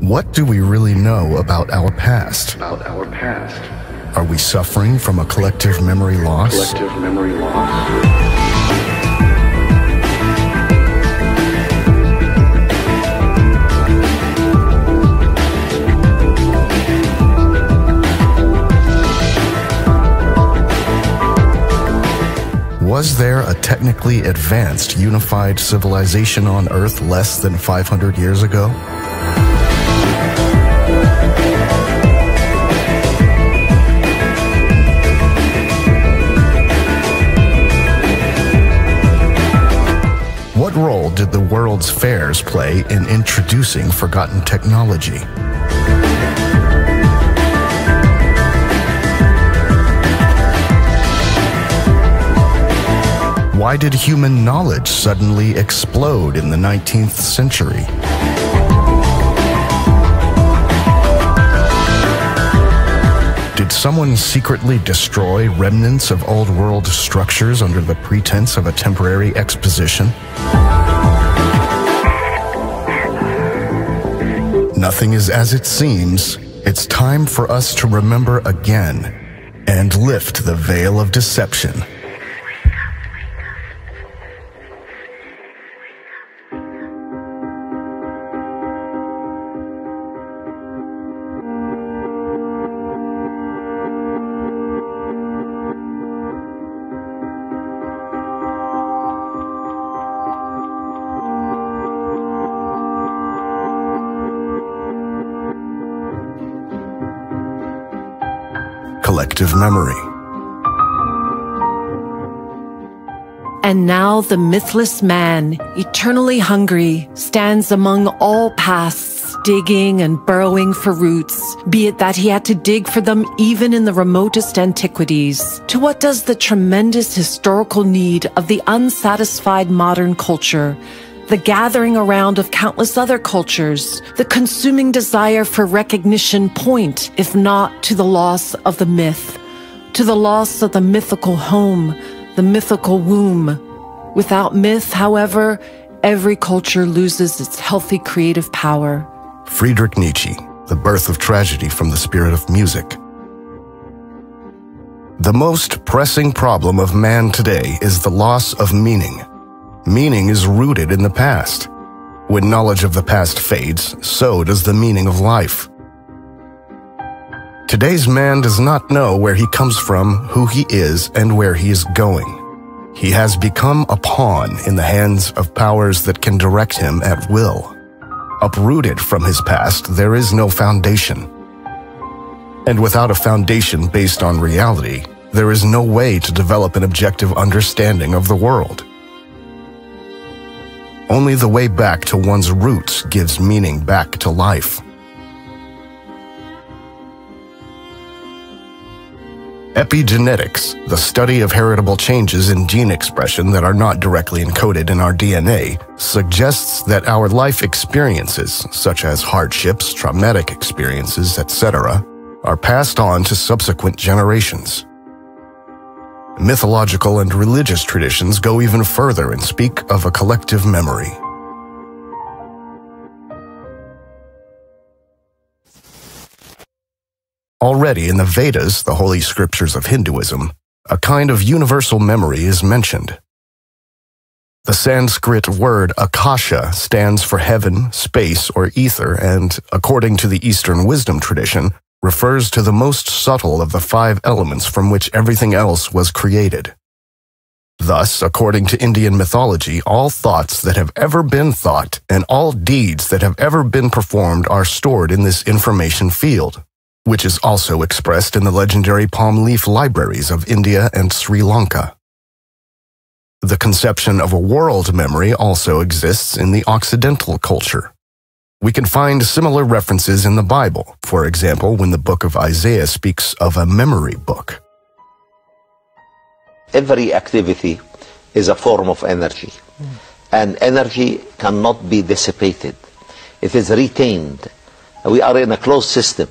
What do we really know about our past? About our past. Are we suffering from a collective memory loss? Collective memory loss. Was there a technically advanced unified civilization on Earth less than 500 years ago? What role did the world's fairs play in introducing forgotten technology? Why did human knowledge suddenly explode in the 19th century? Did someone secretly destroy remnants of old world structures under the pretense of a temporary exposition? Nothing is as it seems. It's time for us to remember again and lift the veil of deception. Memory. And now the mythless man, eternally hungry, stands among all pasts, digging and burrowing for roots, be it that he had to dig for them even in the remotest antiquities. To what does the tremendous historical need of the unsatisfied modern culture the gathering around of countless other cultures, the consuming desire for recognition point, if not to the loss of the myth, to the loss of the mythical home, the mythical womb. Without myth, however, every culture loses its healthy creative power. Friedrich Nietzsche, The Birth of Tragedy from the Spirit of Music. The most pressing problem of man today is the loss of meaning. Meaning is rooted in the past. When knowledge of the past fades, so does the meaning of life. Today's man does not know where he comes from, who he is, and where he is going. He has become a pawn in the hands of powers that can direct him at will. Uprooted from his past, there is no foundation. And without a foundation based on reality, there is no way to develop an objective understanding of the world. Only the way back to one's roots gives meaning back to life. Epigenetics, the study of heritable changes in gene expression that are not directly encoded in our DNA, suggests that our life experiences, such as hardships, traumatic experiences, etc., are passed on to subsequent generations. Mythological and religious traditions go even further and speak of a collective memory. Already in the Vedas, the holy scriptures of Hinduism, a kind of universal memory is mentioned. The Sanskrit word akasha stands for heaven, space, or ether, and, according to the Eastern wisdom tradition, refers to the most subtle of the five elements from which everything else was created. Thus, according to Indian mythology, all thoughts that have ever been thought and all deeds that have ever been performed are stored in this information field, which is also expressed in the legendary palm leaf libraries of India and Sri Lanka. The conception of a world memory also exists in the Occidental culture. We can find similar references in the Bible, for example, when the book of Isaiah speaks of a memory book. Every activity is a form of energy, and energy cannot be dissipated. It is retained. We are in a closed system.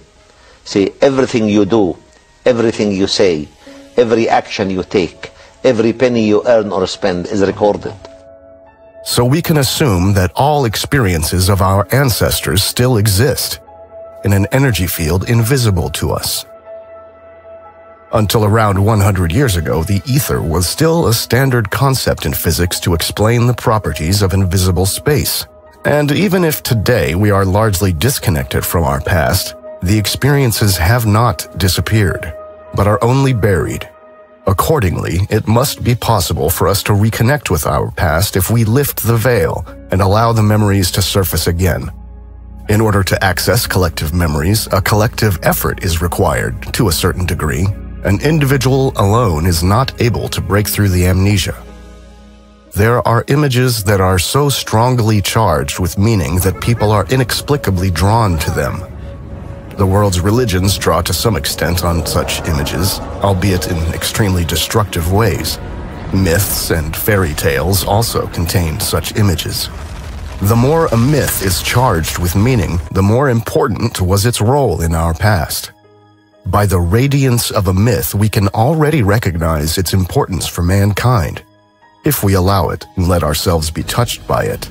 See, everything you do, everything you say, every action you take, every penny you earn or spend is recorded. So we can assume that all experiences of our ancestors still exist in an energy field invisible to us. Until around 100 years ago, the ether was still a standard concept in physics to explain the properties of invisible space. And even if today we are largely disconnected from our past, the experiences have not disappeared, but are only buried. Accordingly, it must be possible for us to reconnect with our past if we lift the veil and allow the memories to surface again. In order to access collective memories, a collective effort is required to a certain degree, an individual alone is not able to break through the amnesia. There are images that are so strongly charged with meaning that people are inexplicably drawn to them. The world's religions draw to some extent on such images, albeit in extremely destructive ways. Myths and fairy tales also contain such images. The more a myth is charged with meaning, the more important was its role in our past. By the radiance of a myth, we can already recognize its importance for mankind, if we allow it and let ourselves be touched by it.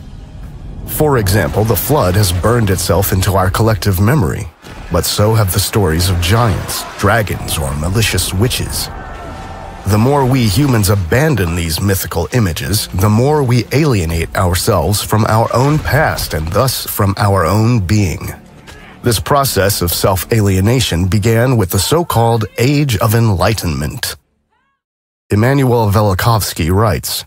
For example, the flood has burned itself into our collective memory, but so have the stories of giants, dragons, or malicious witches. The more we humans abandon these mythical images, the more we alienate ourselves from our own past and thus from our own being. This process of self-alienation began with the so-called Age of Enlightenment. Immanuel Velikovsky writes,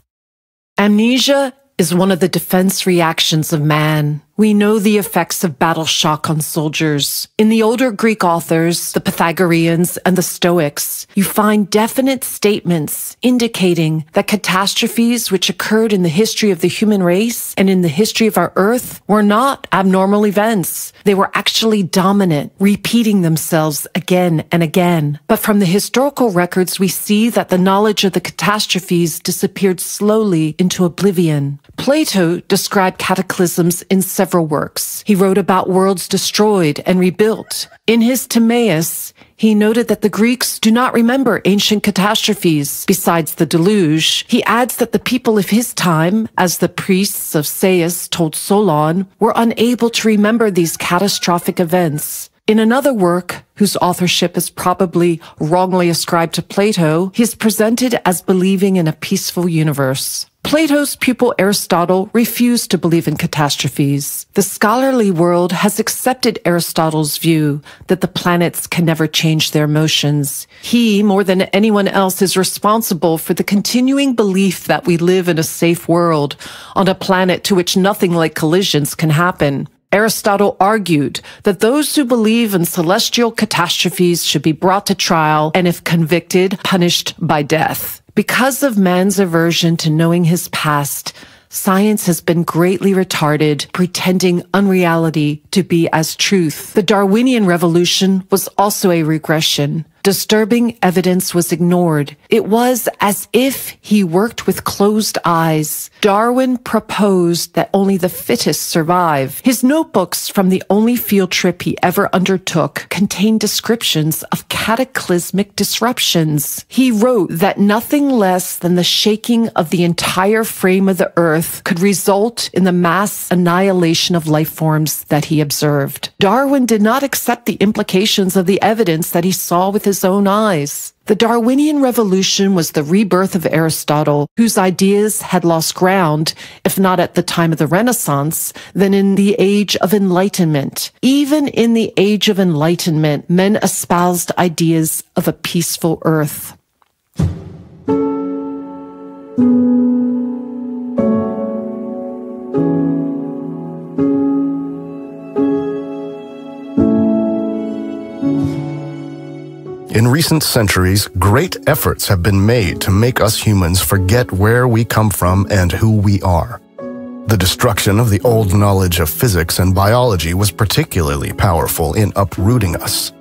Amnesia is one of the defense reactions of man. We know the effects of battle shock on soldiers. In the older Greek authors, the Pythagoreans and the Stoics, you find definite statements indicating that catastrophes which occurred in the history of the human race and in the history of our earth were not abnormal events. They were actually dominant, repeating themselves again and again. But from the historical records, we see that the knowledge of the catastrophes disappeared slowly into oblivion. Plato described cataclysms in several works. He wrote about worlds destroyed and rebuilt. In his Timaeus, he noted that the Greeks do not remember ancient catastrophes besides the deluge. He adds that the people of his time, as the priests of Sais told Solon, were unable to remember these catastrophic events. In another work, whose authorship is probably wrongly ascribed to Plato, he is presented as believing in a peaceful universe. Plato's pupil Aristotle refused to believe in catastrophes. The scholarly world has accepted Aristotle's view that the planets can never change their motions. He, more than anyone else, is responsible for the continuing belief that we live in a safe world on a planet to which nothing like collisions can happen. Aristotle argued that those who believe in celestial catastrophes should be brought to trial and if convicted, punished by death. Because of man's aversion to knowing his past, science has been greatly retarded, pretending unreality to be as truth. The Darwinian revolution was also a regression. Disturbing evidence was ignored. It was as if he worked with closed eyes. Darwin proposed that only the fittest survive. His notebooks from the only field trip he ever undertook contain descriptions of cataclysmic disruptions. He wrote that nothing less than the shaking of the entire frame of the earth could result in the mass annihilation of life forms that he observed. Darwin did not accept the implications of the evidence that he saw with his own eyes. The Darwinian Revolution was the rebirth of Aristotle, whose ideas had lost ground, if not at the time of the Renaissance, then in the Age of Enlightenment. Even in the Age of Enlightenment, men espoused ideas of a peaceful earth. In recent centuries, great efforts have been made to make us humans forget where we come from and who we are. The destruction of the old knowledge of physics and biology was particularly powerful in uprooting us.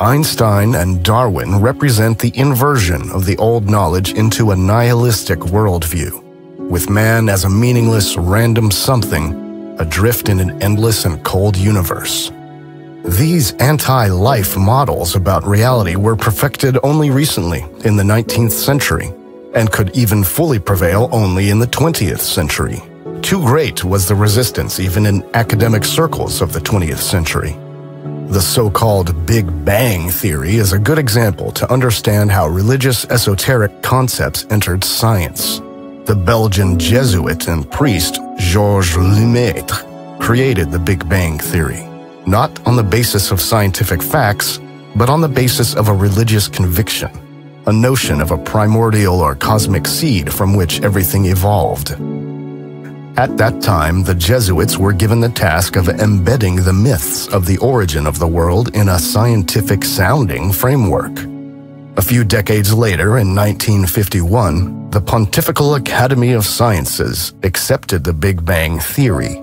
Einstein and Darwin represent the inversion of the old knowledge into a nihilistic worldview, with man as a meaningless, random something adrift in an endless and cold universe. These anti-life models about reality were perfected only recently, in the 19th century, and could even fully prevail only in the 20th century. Too great was the resistance even in academic circles of the 20th century. The so-called Big Bang Theory is a good example to understand how religious esoteric concepts entered science. The Belgian Jesuit and priest Georges Lemaitre created the Big Bang Theory, not on the basis of scientific facts, but on the basis of a religious conviction, a notion of a primordial or cosmic seed from which everything evolved. At that time, the Jesuits were given the task of embedding the myths of the origin of the world in a scientific sounding framework. A few decades later, in 1951, the Pontifical Academy of Sciences accepted the Big Bang Theory.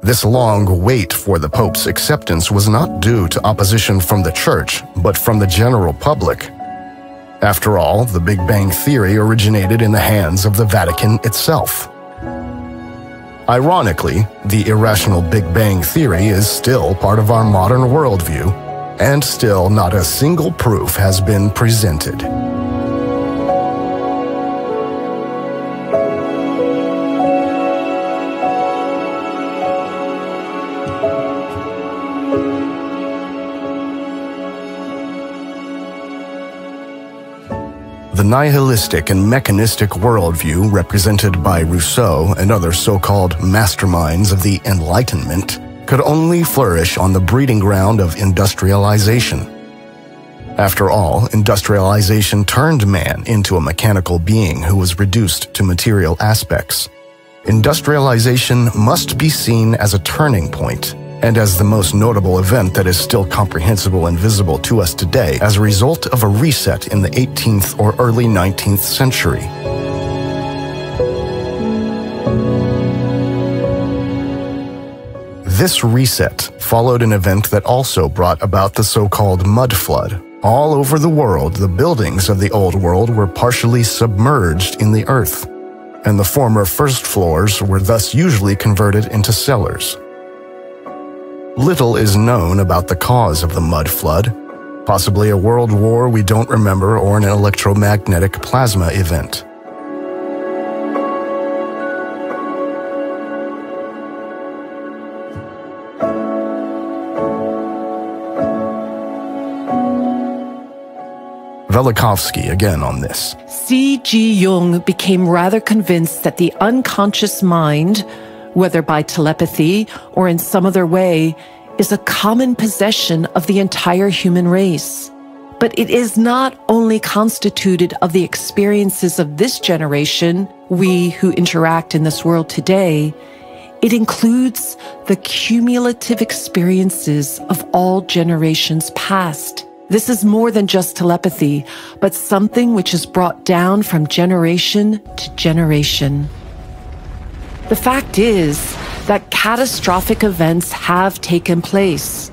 This long wait for the Pope's acceptance was not due to opposition from the Church, but from the general public. After all, the Big Bang Theory originated in the hands of the Vatican itself. Ironically, the irrational Big Bang Theory is still part of our modern worldview, and still not a single proof has been presented. The nihilistic and mechanistic worldview represented by Rousseau and other so-called masterminds of the Enlightenment could only flourish on the breeding ground of industrialization. After all, industrialization turned man into a mechanical being who was reduced to material aspects. Industrialization must be seen as a turning point and as the most notable event that is still comprehensible and visible to us today as a result of a reset in the 18th or early 19th century. This reset followed an event that also brought about the so-called mud flood. All over the world, the buildings of the old world were partially submerged in the earth, and the former first floors were thus usually converted into cellars. Little is known about the cause of the mud flood, possibly a world war we don't remember or an electromagnetic plasma event. Velikovsky again on this. C.G. Jung became rather convinced that the unconscious mind, whether by telepathy or in some other way, is a common possession of the entire human race. But it is not only constituted of the experiences of this generation, we who interact in this world today, it includes the cumulative experiences of all generations past. This is more than just telepathy, but something which is brought down from generation to generation. The fact is that catastrophic events have taken place,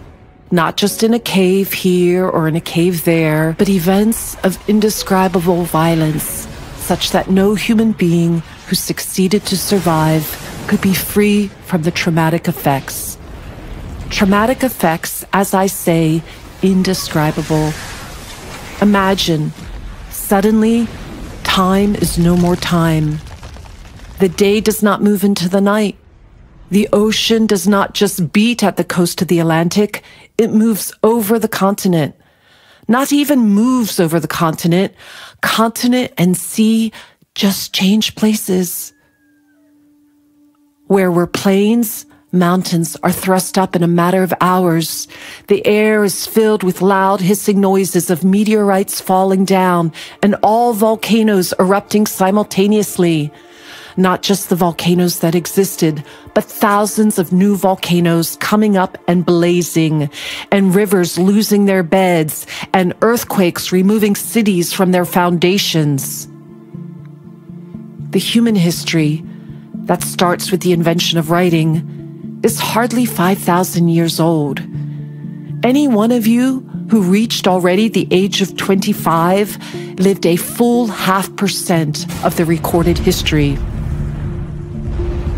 not just in a cave here or in a cave there, but events of indescribable violence, such that no human being who succeeded to survive could be free from the traumatic effects. Traumatic effects, as I say, indescribable. Imagine, suddenly, time is no more time. The day does not move into the night. The ocean does not just beat at the coast of the Atlantic, it moves over the continent. Not even moves over the continent. Continent and sea just change places. Where were plains, Mountains are thrust up in a matter of hours. The air is filled with loud hissing noises of meteorites falling down and all volcanoes erupting simultaneously. Not just the volcanoes that existed, but thousands of new volcanoes coming up and blazing, and rivers losing their beds, and earthquakes removing cities from their foundations. The human history that starts with the invention of writing is hardly 5,000 years old. Any one of you who reached already the age of 25 lived a full half percent of the recorded history.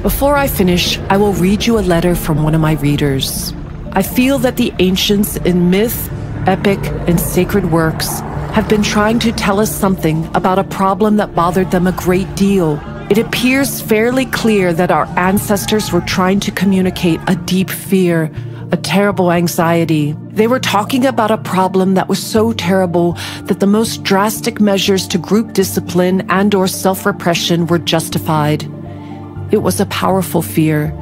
Before I finish, I will read you a letter from one of my readers. I feel that the ancients in myth, epic, and sacred works have been trying to tell us something about a problem that bothered them a great deal it appears fairly clear that our ancestors were trying to communicate a deep fear, a terrible anxiety. They were talking about a problem that was so terrible that the most drastic measures to group discipline and or self-repression were justified. It was a powerful fear.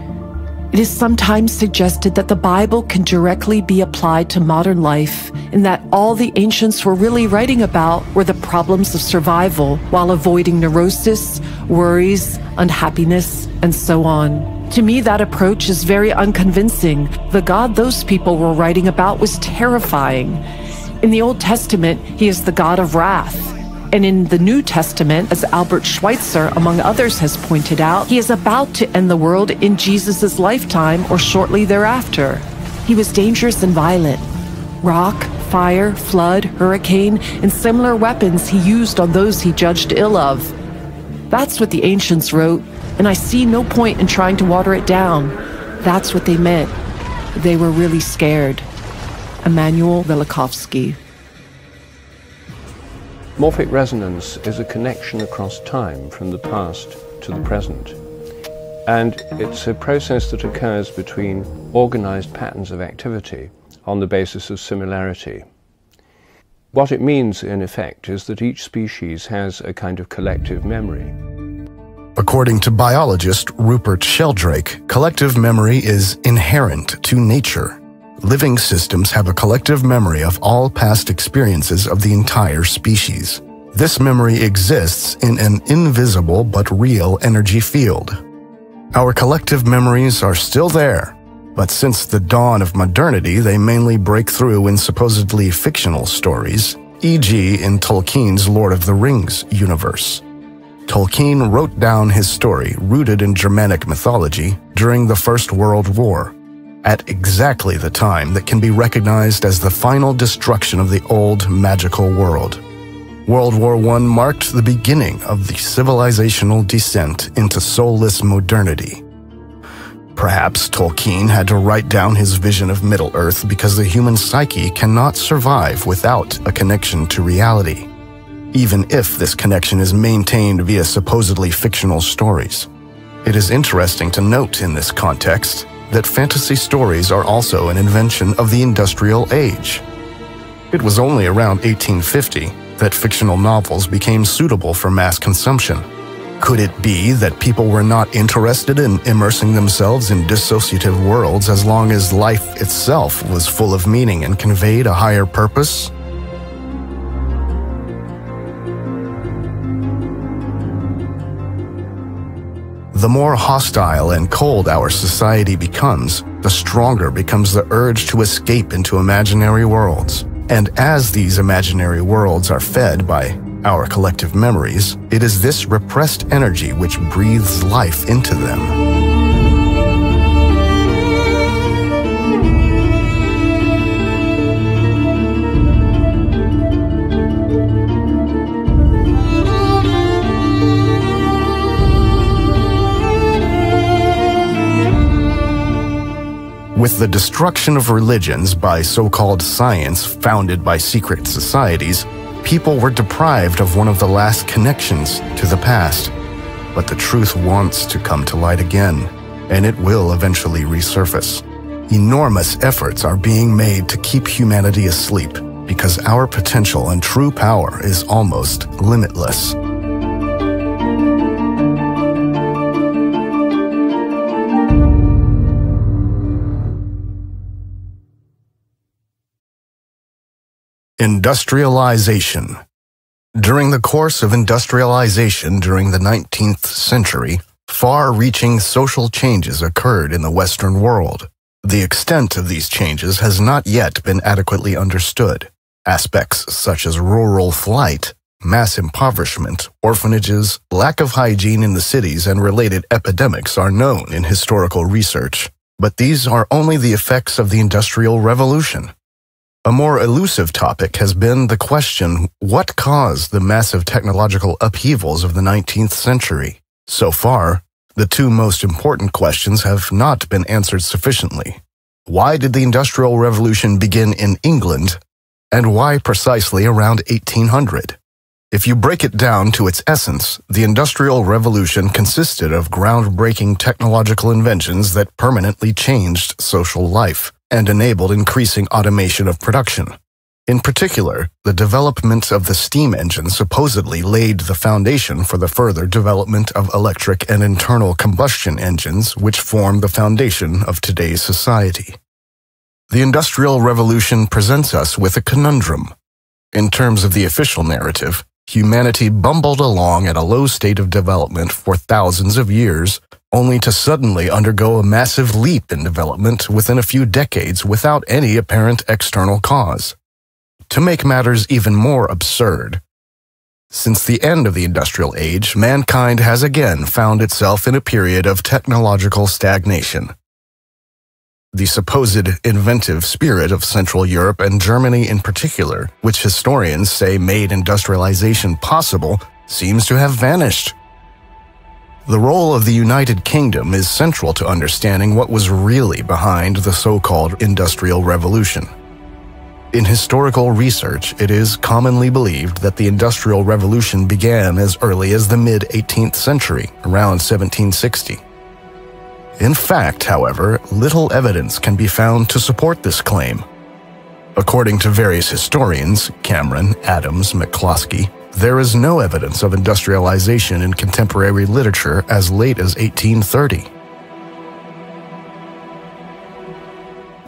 It is sometimes suggested that the Bible can directly be applied to modern life and that all the ancients were really writing about were the problems of survival while avoiding neurosis, worries, unhappiness, and so on. To me, that approach is very unconvincing. The God those people were writing about was terrifying. In the Old Testament, he is the God of wrath. And in the New Testament, as Albert Schweitzer, among others, has pointed out, he is about to end the world in Jesus' lifetime or shortly thereafter. He was dangerous and violent. Rock, fire, flood, hurricane, and similar weapons he used on those he judged ill of. That's what the ancients wrote, and I see no point in trying to water it down. That's what they meant. They were really scared. Immanuel Velikovsky. Morphic resonance is a connection across time from the past to the present. And it's a process that occurs between organized patterns of activity on the basis of similarity. What it means, in effect, is that each species has a kind of collective memory. According to biologist Rupert Sheldrake, collective memory is inherent to nature. Living systems have a collective memory of all past experiences of the entire species. This memory exists in an invisible but real energy field. Our collective memories are still there, but since the dawn of modernity, they mainly break through in supposedly fictional stories, e.g., in Tolkien's Lord of the Rings universe. Tolkien wrote down his story, rooted in Germanic mythology, during the First World War, at exactly the time that can be recognized as the final destruction of the old magical world. World War I marked the beginning of the civilizational descent into soulless modernity. Perhaps Tolkien had to write down his vision of Middle-earth because the human psyche cannot survive without a connection to reality, even if this connection is maintained via supposedly fictional stories. It is interesting to note in this context that fantasy stories are also an invention of the industrial age. It was only around 1850 that fictional novels became suitable for mass consumption. Could it be that people were not interested in immersing themselves in dissociative worlds as long as life itself was full of meaning and conveyed a higher purpose? The more hostile and cold our society becomes, the stronger becomes the urge to escape into imaginary worlds. And as these imaginary worlds are fed by our collective memories, it is this repressed energy which breathes life into them. With the destruction of religions by so-called science founded by secret societies, people were deprived of one of the last connections to the past. But the truth wants to come to light again, and it will eventually resurface. Enormous efforts are being made to keep humanity asleep because our potential and true power is almost limitless. Industrialization During the course of industrialization during the 19th century, far-reaching social changes occurred in the Western world. The extent of these changes has not yet been adequately understood. Aspects such as rural flight, mass impoverishment, orphanages, lack of hygiene in the cities, and related epidemics are known in historical research. But these are only the effects of the Industrial Revolution. A more elusive topic has been the question what caused the massive technological upheavals of the 19th century? So far, the two most important questions have not been answered sufficiently. Why did the Industrial Revolution begin in England, and why precisely around 1800? If you break it down to its essence, the Industrial Revolution consisted of groundbreaking technological inventions that permanently changed social life and enabled increasing automation of production. In particular, the development of the steam engine supposedly laid the foundation for the further development of electric and internal combustion engines, which form the foundation of today's society. The Industrial Revolution presents us with a conundrum. In terms of the official narrative, humanity bumbled along at a low state of development for thousands of years, only to suddenly undergo a massive leap in development within a few decades without any apparent external cause. To make matters even more absurd, since the end of the industrial age, mankind has again found itself in a period of technological stagnation. The supposed inventive spirit of Central Europe and Germany in particular, which historians say made industrialization possible, seems to have vanished. The role of the United Kingdom is central to understanding what was really behind the so-called Industrial Revolution. In historical research, it is commonly believed that the Industrial Revolution began as early as the mid 18th century, around 1760. In fact, however, little evidence can be found to support this claim. According to various historians, Cameron, Adams, McCloskey, there is no evidence of industrialization in contemporary literature as late as 1830.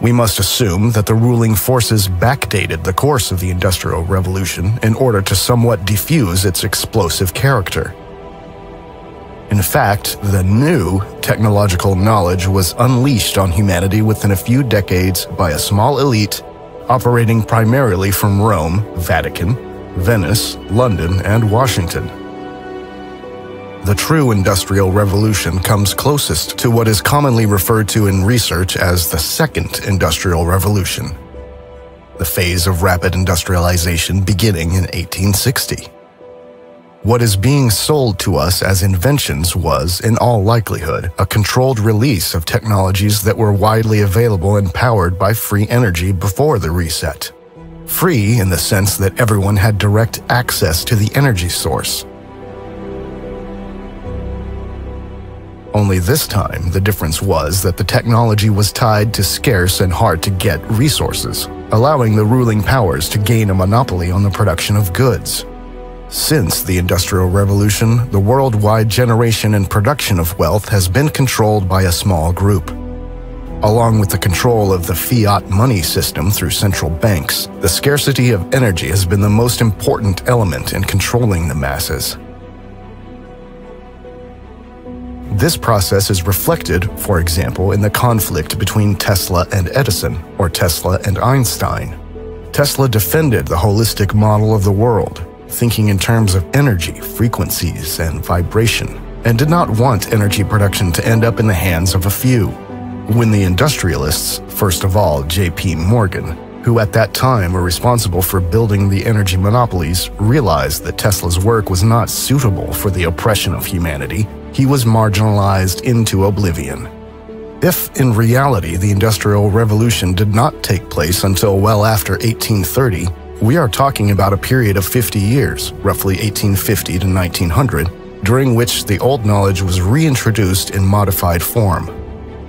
We must assume that the ruling forces backdated the course of the Industrial Revolution in order to somewhat diffuse its explosive character. In fact, the new technological knowledge was unleashed on humanity within a few decades by a small elite operating primarily from Rome, Vatican, Venice, London, and Washington. The true Industrial Revolution comes closest to what is commonly referred to in research as the Second Industrial Revolution, the phase of rapid industrialization beginning in 1860. What is being sold to us as inventions was, in all likelihood, a controlled release of technologies that were widely available and powered by free energy before the reset. Free in the sense that everyone had direct access to the energy source, Only this time, the difference was that the technology was tied to scarce and hard to get resources, allowing the ruling powers to gain a monopoly on the production of goods. Since the Industrial Revolution, the worldwide generation and production of wealth has been controlled by a small group. Along with the control of the fiat money system through central banks, the scarcity of energy has been the most important element in controlling the masses. This process is reflected, for example, in the conflict between Tesla and Edison, or Tesla and Einstein. Tesla defended the holistic model of the world, thinking in terms of energy, frequencies, and vibration, and did not want energy production to end up in the hands of a few. When the industrialists, first of all J.P. Morgan, who at that time were responsible for building the energy monopolies, realized that Tesla's work was not suitable for the oppression of humanity, he was marginalized into oblivion. If, in reality, the Industrial Revolution did not take place until well after 1830, we are talking about a period of 50 years, roughly 1850 to 1900, during which the old knowledge was reintroduced in modified form.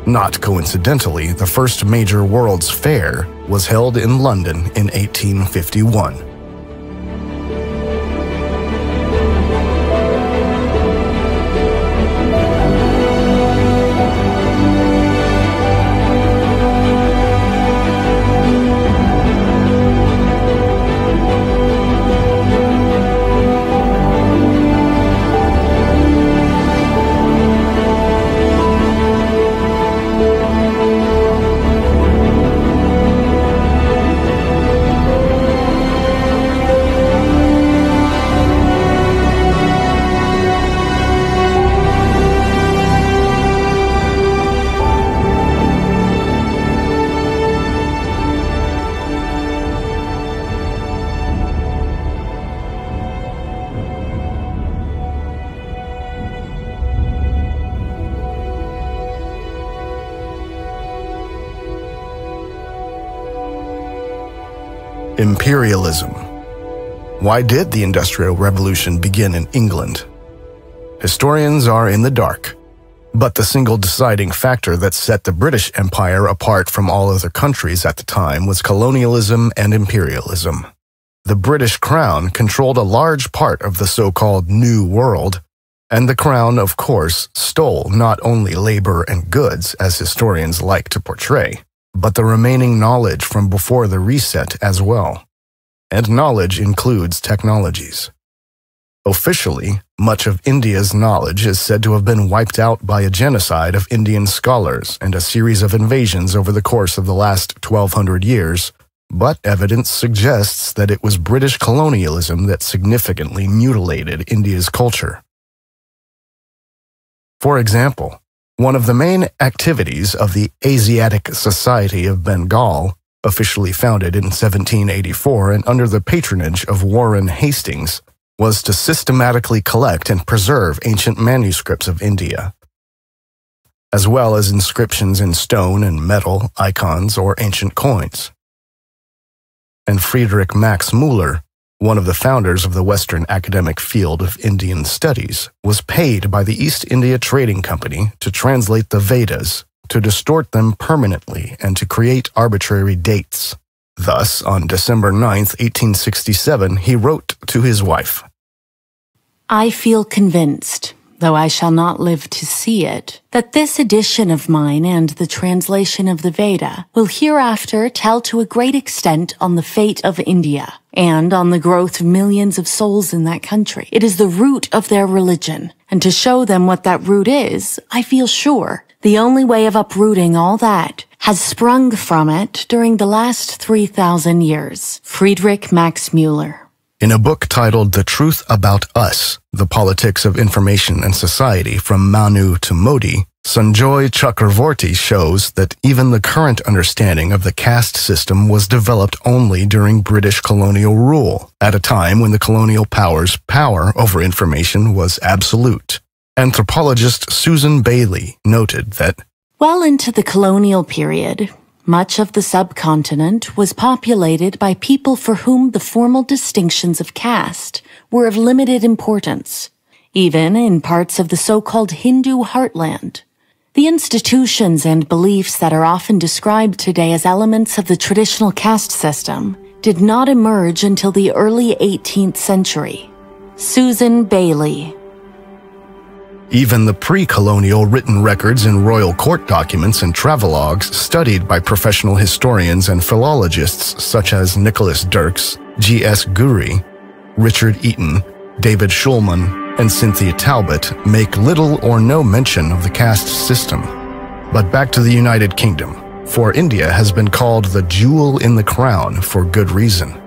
Not coincidentally, the first major World's Fair was held in London in 1851. Imperialism Why did the Industrial Revolution begin in England? Historians are in the dark. But the single deciding factor that set the British Empire apart from all other countries at the time was colonialism and imperialism. The British Crown controlled a large part of the so-called New World, and the Crown, of course, stole not only labor and goods, as historians like to portray, but the remaining knowledge from before the reset as well. And knowledge includes technologies. Officially, much of India's knowledge is said to have been wiped out by a genocide of Indian scholars and a series of invasions over the course of the last 1200 years, but evidence suggests that it was British colonialism that significantly mutilated India's culture. For example, one of the main activities of the Asiatic Society of Bengal, officially founded in 1784 and under the patronage of Warren Hastings, was to systematically collect and preserve ancient manuscripts of India, as well as inscriptions in stone and metal, icons, or ancient coins. And Friedrich Max Müller, one of the founders of the Western academic field of Indian studies, was paid by the East India Trading Company to translate the Vedas, to distort them permanently, and to create arbitrary dates. Thus, on December 9, 1867, he wrote to his wife I feel convinced though I shall not live to see it, that this edition of mine and the translation of the Veda will hereafter tell to a great extent on the fate of India and on the growth of millions of souls in that country. It is the root of their religion, and to show them what that root is, I feel sure the only way of uprooting all that has sprung from it during the last 3,000 years. Friedrich Max Müller. In a book titled The Truth About Us, The Politics of Information and Society from Manu to Modi, Sanjoy Chakravorty shows that even the current understanding of the caste system was developed only during British colonial rule, at a time when the colonial powers' power over information was absolute. Anthropologist Susan Bayly noted that well into the colonial period, much of the subcontinent was populated by people for whom the formal distinctions of caste were of limited importance, even in parts of the so-called Hindu heartland. The institutions and beliefs that are often described today as elements of the traditional caste system did not emerge until the early 18th century. Susan Bayly, even the pre-colonial written records in royal court documents and travelogues studied by professional historians and philologists such as Nicholas Dirks, G.S. Gurry, Richard Eaton, David Shulman, and Cynthia Talbot make little or no mention of the caste system. But back to the United Kingdom, for India has been called the jewel in the crown for good reason.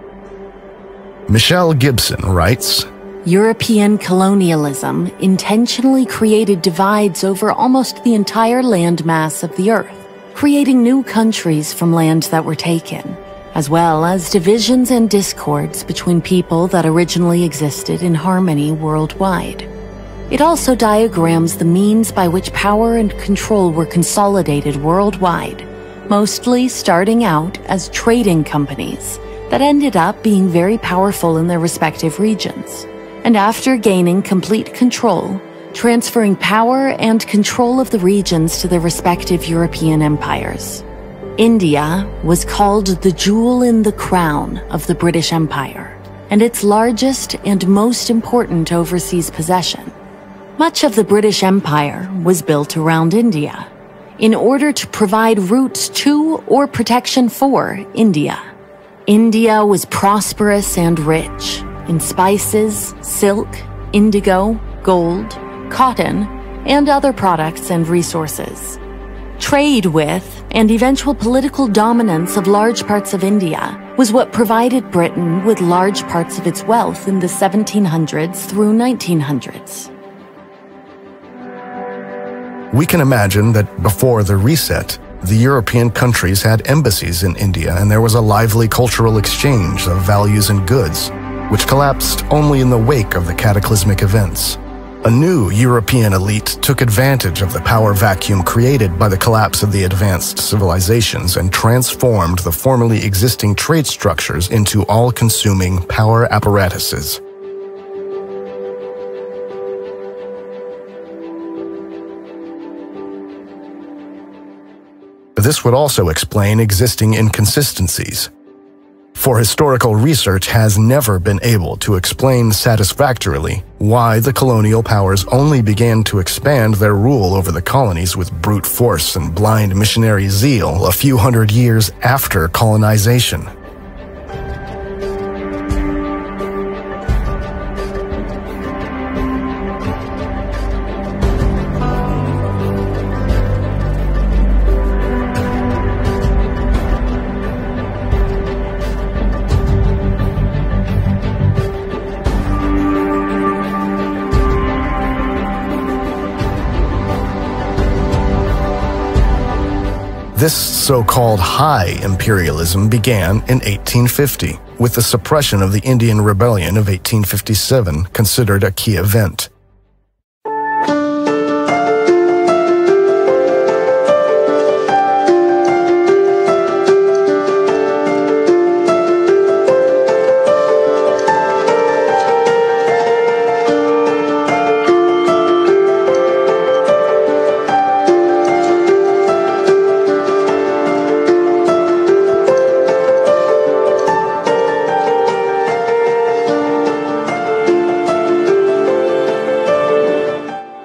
Michelle Gibson writes, European colonialism intentionally created divides over almost the entire landmass of the earth, creating new countries from lands that were taken, as well as divisions and discords between people that originally existed in harmony worldwide. It also diagrams the means by which power and control were consolidated worldwide, mostly starting out as trading companies that ended up being very powerful in their respective regions and after gaining complete control, transferring power and control of the regions to their respective European empires. India was called the jewel in the crown of the British Empire, and its largest and most important overseas possession. Much of the British Empire was built around India in order to provide routes to or protection for India. India was prosperous and rich, in spices, silk, indigo, gold, cotton, and other products and resources. Trade with and eventual political dominance of large parts of India was what provided Britain with large parts of its wealth in the 1700s through 1900s. We can imagine that before the reset, the European countries had embassies in India and there was a lively cultural exchange of values and goods which collapsed only in the wake of the cataclysmic events. A new European elite took advantage of the power vacuum created by the collapse of the advanced civilizations and transformed the formerly existing trade structures into all consuming power apparatuses. This would also explain existing inconsistencies for historical research has never been able to explain satisfactorily why the colonial powers only began to expand their rule over the colonies with brute force and blind missionary zeal a few hundred years after colonization. This so-called high imperialism began in 1850, with the suppression of the Indian Rebellion of 1857 considered a key event.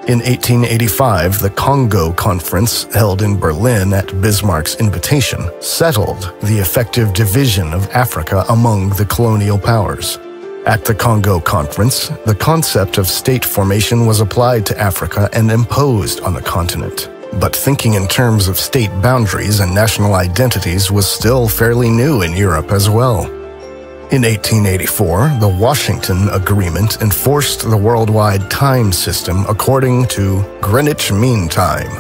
In 1885, the Congo Conference, held in Berlin at Bismarck's invitation, settled the effective division of Africa among the colonial powers. At the Congo Conference, the concept of state formation was applied to Africa and imposed on the continent. But thinking in terms of state boundaries and national identities was still fairly new in Europe as well. In 1884, the Washington Agreement enforced the worldwide time system according to Greenwich Mean Time,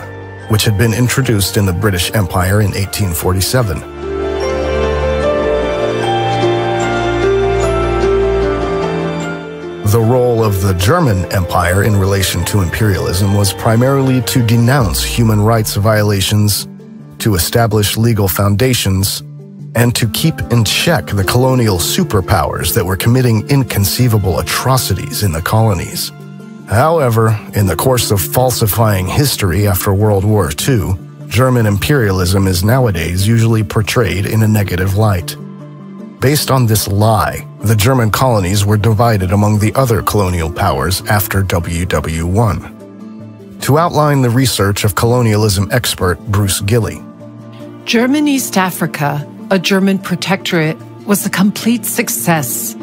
which had been introduced in the British Empire in 1847. The role of the German Empire in relation to imperialism was primarily to denounce human rights violations, to establish legal foundations, and to keep in check the colonial superpowers that were committing inconceivable atrocities in the colonies. However, in the course of falsifying history after World War II, German imperialism is nowadays usually portrayed in a negative light. Based on this lie, the German colonies were divided among the other colonial powers after WW1. To outline the research of colonialism expert Bruce Gilley, German East Africa a German protectorate, was a complete success.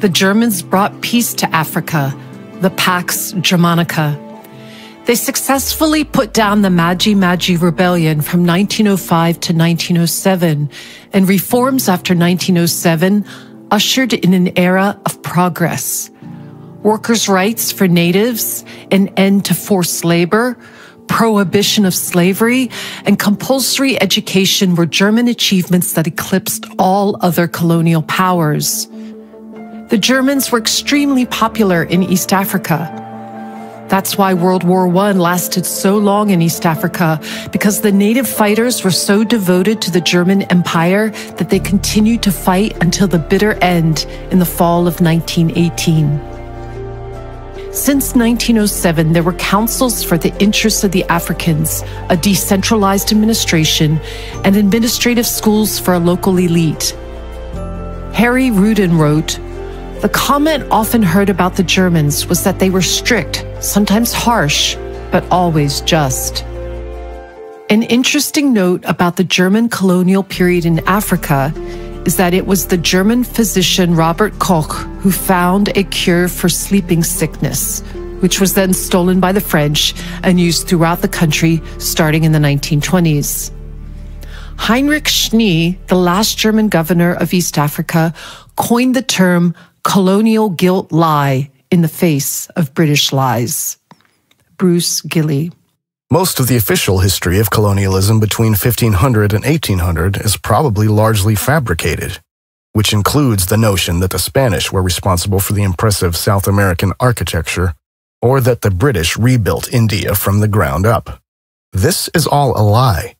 The Germans brought peace to Africa, the Pax Germanica. They successfully put down the Maji Maji Rebellion from 1905 to 1907, and reforms after 1907 ushered in an era of progress. Workers' rights for natives, an end to forced labor, prohibition of slavery, and compulsory education were German achievements that eclipsed all other colonial powers. The Germans were extremely popular in East Africa. That's why World War I lasted so long in East Africa, because the native fighters were so devoted to the German Empire that they continued to fight until the bitter end in the fall of 1918. Since 1907, there were councils for the interests of the Africans, a decentralized administration, and administrative schools for a local elite. Harry Rudin wrote, The comment often heard about the Germans was that they were strict, sometimes harsh, but always just. An interesting note about the German colonial period in Africa is that it was the German physician Robert Koch who found a cure for sleeping sickness, which was then stolen by the French and used throughout the country starting in the 1920s. Heinrich Schnee, the last German governor of East Africa, coined the term colonial guilt lie in the face of British lies. Bruce Gilley. Most of the official history of colonialism between 1500 and 1800 is probably largely fabricated, which includes the notion that the Spanish were responsible for the impressive South American architecture or that the British rebuilt India from the ground up. This is all a lie.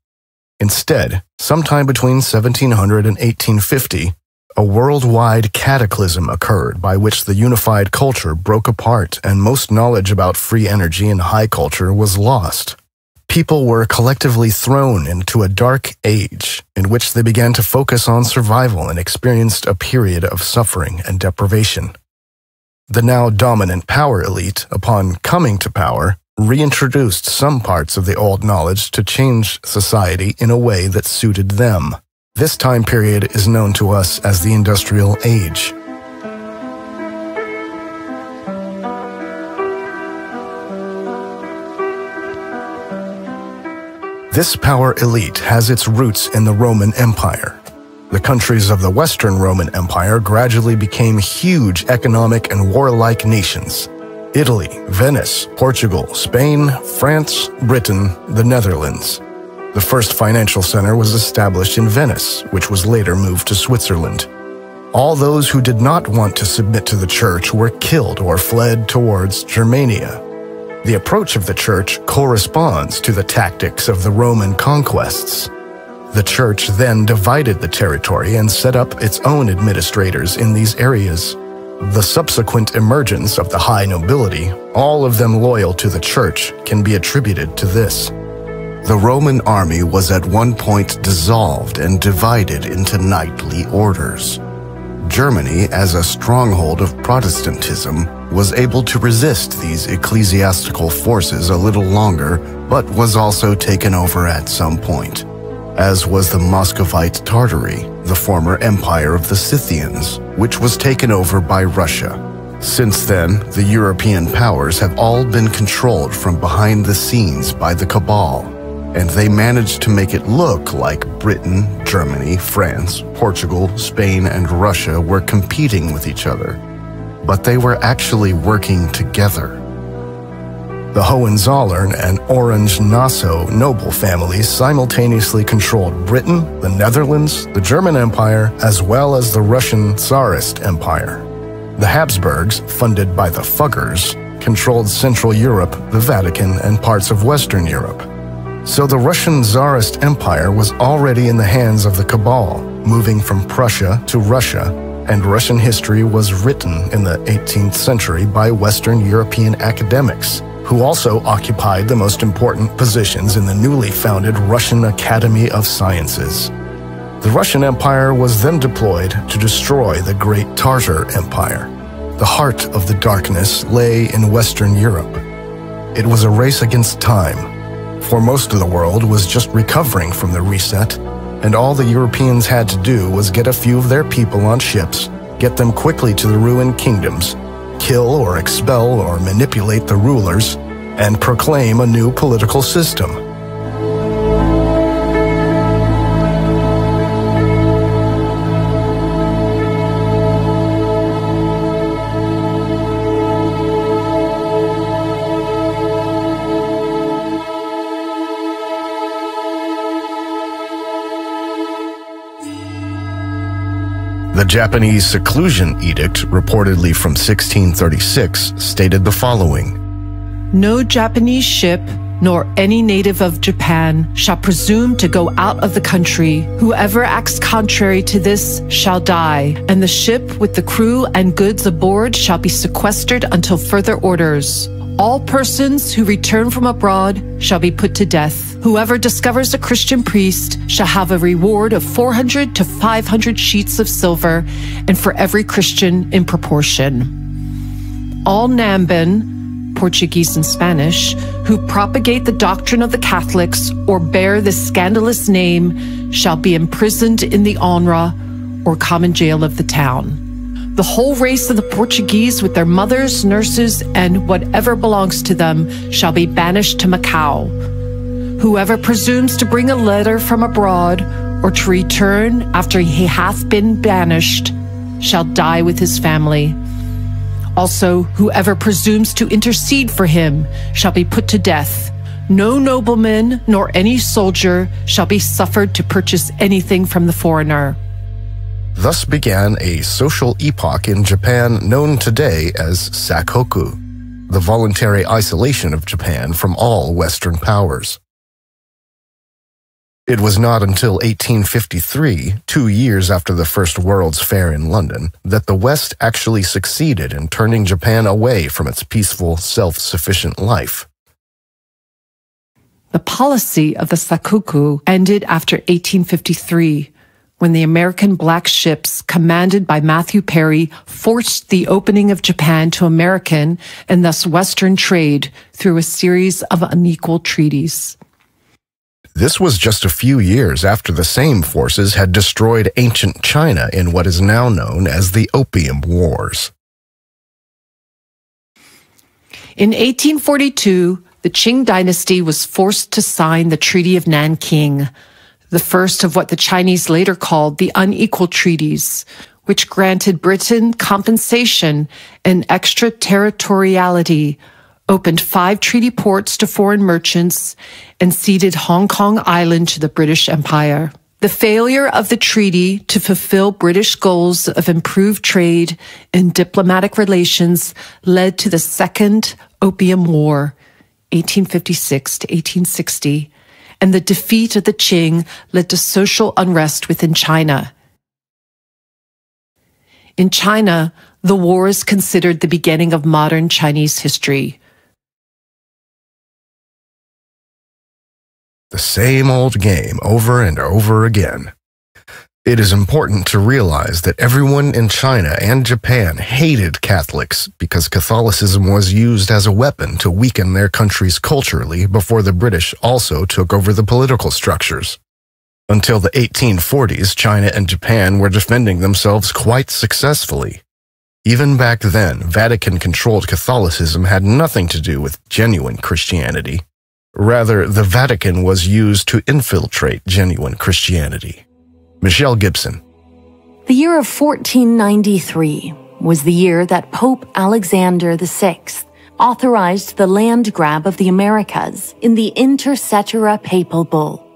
Instead, sometime between 1700 and 1850, a worldwide cataclysm occurred by which the unified culture broke apart and most knowledge about free energy and high culture was lost. People were collectively thrown into a dark age in which they began to focus on survival and experienced a period of suffering and deprivation. The now dominant power elite, upon coming to power, reintroduced some parts of the old knowledge to change society in a way that suited them. This time period is known to us as the Industrial Age. This power elite has its roots in the Roman Empire. The countries of the Western Roman Empire gradually became huge economic and warlike nations. Italy, Venice, Portugal, Spain, France, Britain, the Netherlands. The first financial center was established in Venice, which was later moved to Switzerland. All those who did not want to submit to the church were killed or fled towards Germania. The approach of the church corresponds to the tactics of the Roman conquests. The church then divided the territory and set up its own administrators in these areas. The subsequent emergence of the high nobility, all of them loyal to the church, can be attributed to this. The Roman army was at one point dissolved and divided into knightly orders. Germany, as a stronghold of Protestantism, was able to resist these ecclesiastical forces a little longer, but was also taken over at some point, as was the Muscovite Tartary, the former empire of the Scythians, which was taken over by Russia. Since then, the European powers have all been controlled from behind the scenes by the Cabal, and they managed to make it look like Britain, Germany, France, Portugal, Spain, and Russia were competing with each other. But they were actually working together. The Hohenzollern and Orange-Nassau noble families simultaneously controlled Britain, the Netherlands, the German Empire, as well as the Russian Tsarist Empire. The Habsburgs, funded by the Fuggers, controlled Central Europe, the Vatican, and parts of Western Europe. So the Russian Tsarist Empire was already in the hands of the Cabal, moving from Prussia to Russia, and Russian history was written in the 18th century by Western European academics, who also occupied the most important positions in the newly founded Russian Academy of Sciences. The Russian Empire was then deployed to destroy the Great Tartar Empire. The heart of the darkness lay in Western Europe. It was a race against time, for most of the world was just recovering from the reset, and all the Europeans had to do was get a few of their people on ships, get them quickly to the ruined kingdoms, kill or expel or manipulate the rulers, and proclaim a new political system. The Japanese Seclusion Edict, reportedly from 1636, stated the following No Japanese ship nor any native of Japan shall presume to go out of the country. Whoever acts contrary to this shall die, and the ship with the crew and goods aboard shall be sequestered until further orders. All persons who return from abroad shall be put to death. Whoever discovers a Christian priest shall have a reward of 400 to 500 sheets of silver, and for every Christian in proportion. All Namban, Portuguese and Spanish, who propagate the doctrine of the Catholics or bear this scandalous name shall be imprisoned in the Onra or common jail of the town. The whole race of the Portuguese, with their mothers, nurses, and whatever belongs to them, shall be banished to Macau. Whoever presumes to bring a letter from abroad or to return after he hath been banished shall die with his family. Also, whoever presumes to intercede for him shall be put to death. No nobleman nor any soldier shall be suffered to purchase anything from the foreigner. Thus began a social epoch in Japan known today as Sakoku. the voluntary isolation of Japan from all Western powers. It was not until 1853, two years after the First World's Fair in London, that the West actually succeeded in turning Japan away from its peaceful, self sufficient life. The policy of the Sakoku ended after 1853, when the American black ships commanded by Matthew Perry forced the opening of Japan to American and thus Western trade through a series of unequal treaties. This was just a few years after the same forces had destroyed ancient China in what is now known as the Opium Wars. In 1842, the Qing dynasty was forced to sign the Treaty of Nanking, the first of what the Chinese later called the unequal treaties, which granted Britain compensation and extraterritoriality opened five treaty ports to foreign merchants, and ceded Hong Kong Island to the British Empire. The failure of the treaty to fulfill British goals of improved trade and diplomatic relations led to the Second Opium War, 1856 to 1860, and the defeat of the Qing led to social unrest within China. In China, the war is considered the beginning of modern Chinese history. The same old game over and over again. It is important to realize that everyone in China and Japan hated Catholics because Catholicism was used as a weapon to weaken their countries culturally before the British also took over the political structures. Until the 1840s, China and Japan were defending themselves quite successfully. Even back then, Vatican controlled Catholicism had nothing to do with genuine Christianity. Rather, the Vatican was used to infiltrate genuine Christianity. Michelle Gibson. The year of 1493 was the year that Pope Alexander VI authorized the land grab of the Americas in the Inter Caetera Papal Bull.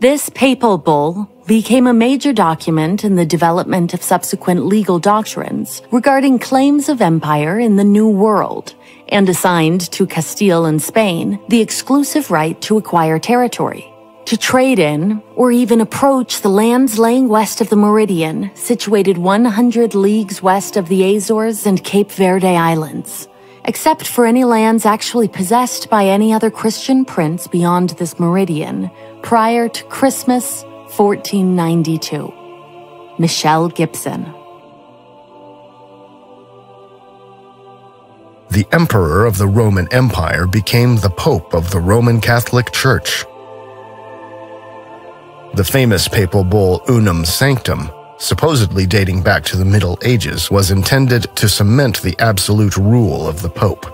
This papal bull became a major document in the development of subsequent legal doctrines regarding claims of empire in the New World and assigned to Castile and Spain the exclusive right to acquire territory, to trade in, or even approach the lands laying west of the meridian, situated 100 leagues west of the Azores and Cape Verde Islands, except for any lands actually possessed by any other Christian prince beyond this meridian prior to Christmas 1492. Michelle Gibson. the emperor of the Roman Empire became the pope of the Roman Catholic Church. The famous papal bull Unam Sanctam, supposedly dating back to the Middle Ages, was intended to cement the absolute rule of the pope.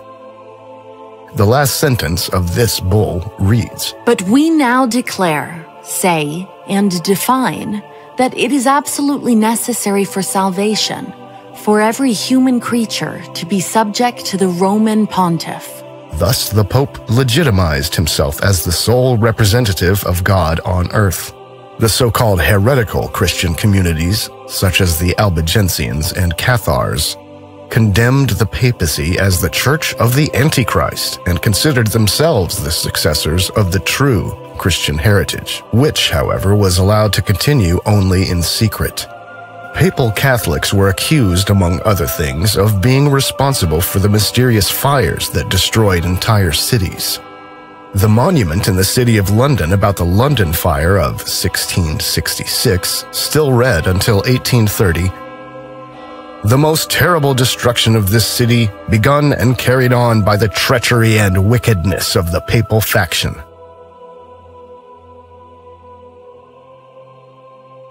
The last sentence of this bull reads But we now declare, say, and define that it is absolutely necessary for salvation for every human creature to be subject to the Roman pontiff. Thus, the Pope legitimized himself as the sole representative of God on earth. The so called heretical Christian communities, such as the Albigensians and Cathars, condemned the papacy as the church of the Antichrist and considered themselves the successors of the true Christian heritage, which, however, was allowed to continue only in secret. Papal Catholics were accused, among other things, of being responsible for the mysterious fires that destroyed entire cities. The monument in the city of London about the London Fire of 1666 still read until 1830 The most terrible destruction of this city begun and carried on by the treachery and wickedness of the papal faction.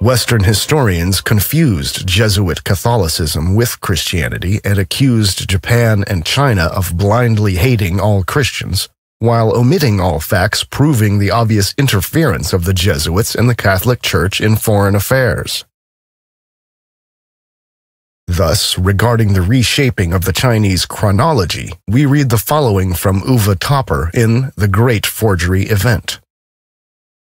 Western historians confused Jesuit Catholicism with Christianity and accused Japan and China of blindly hating all Christians, while omitting all facts proving the obvious interference of the Jesuits and the Catholic Church in foreign affairs. Thus, regarding the reshaping of the Chinese chronology, we read the following from Uwe Topper in The Great Forgery Event.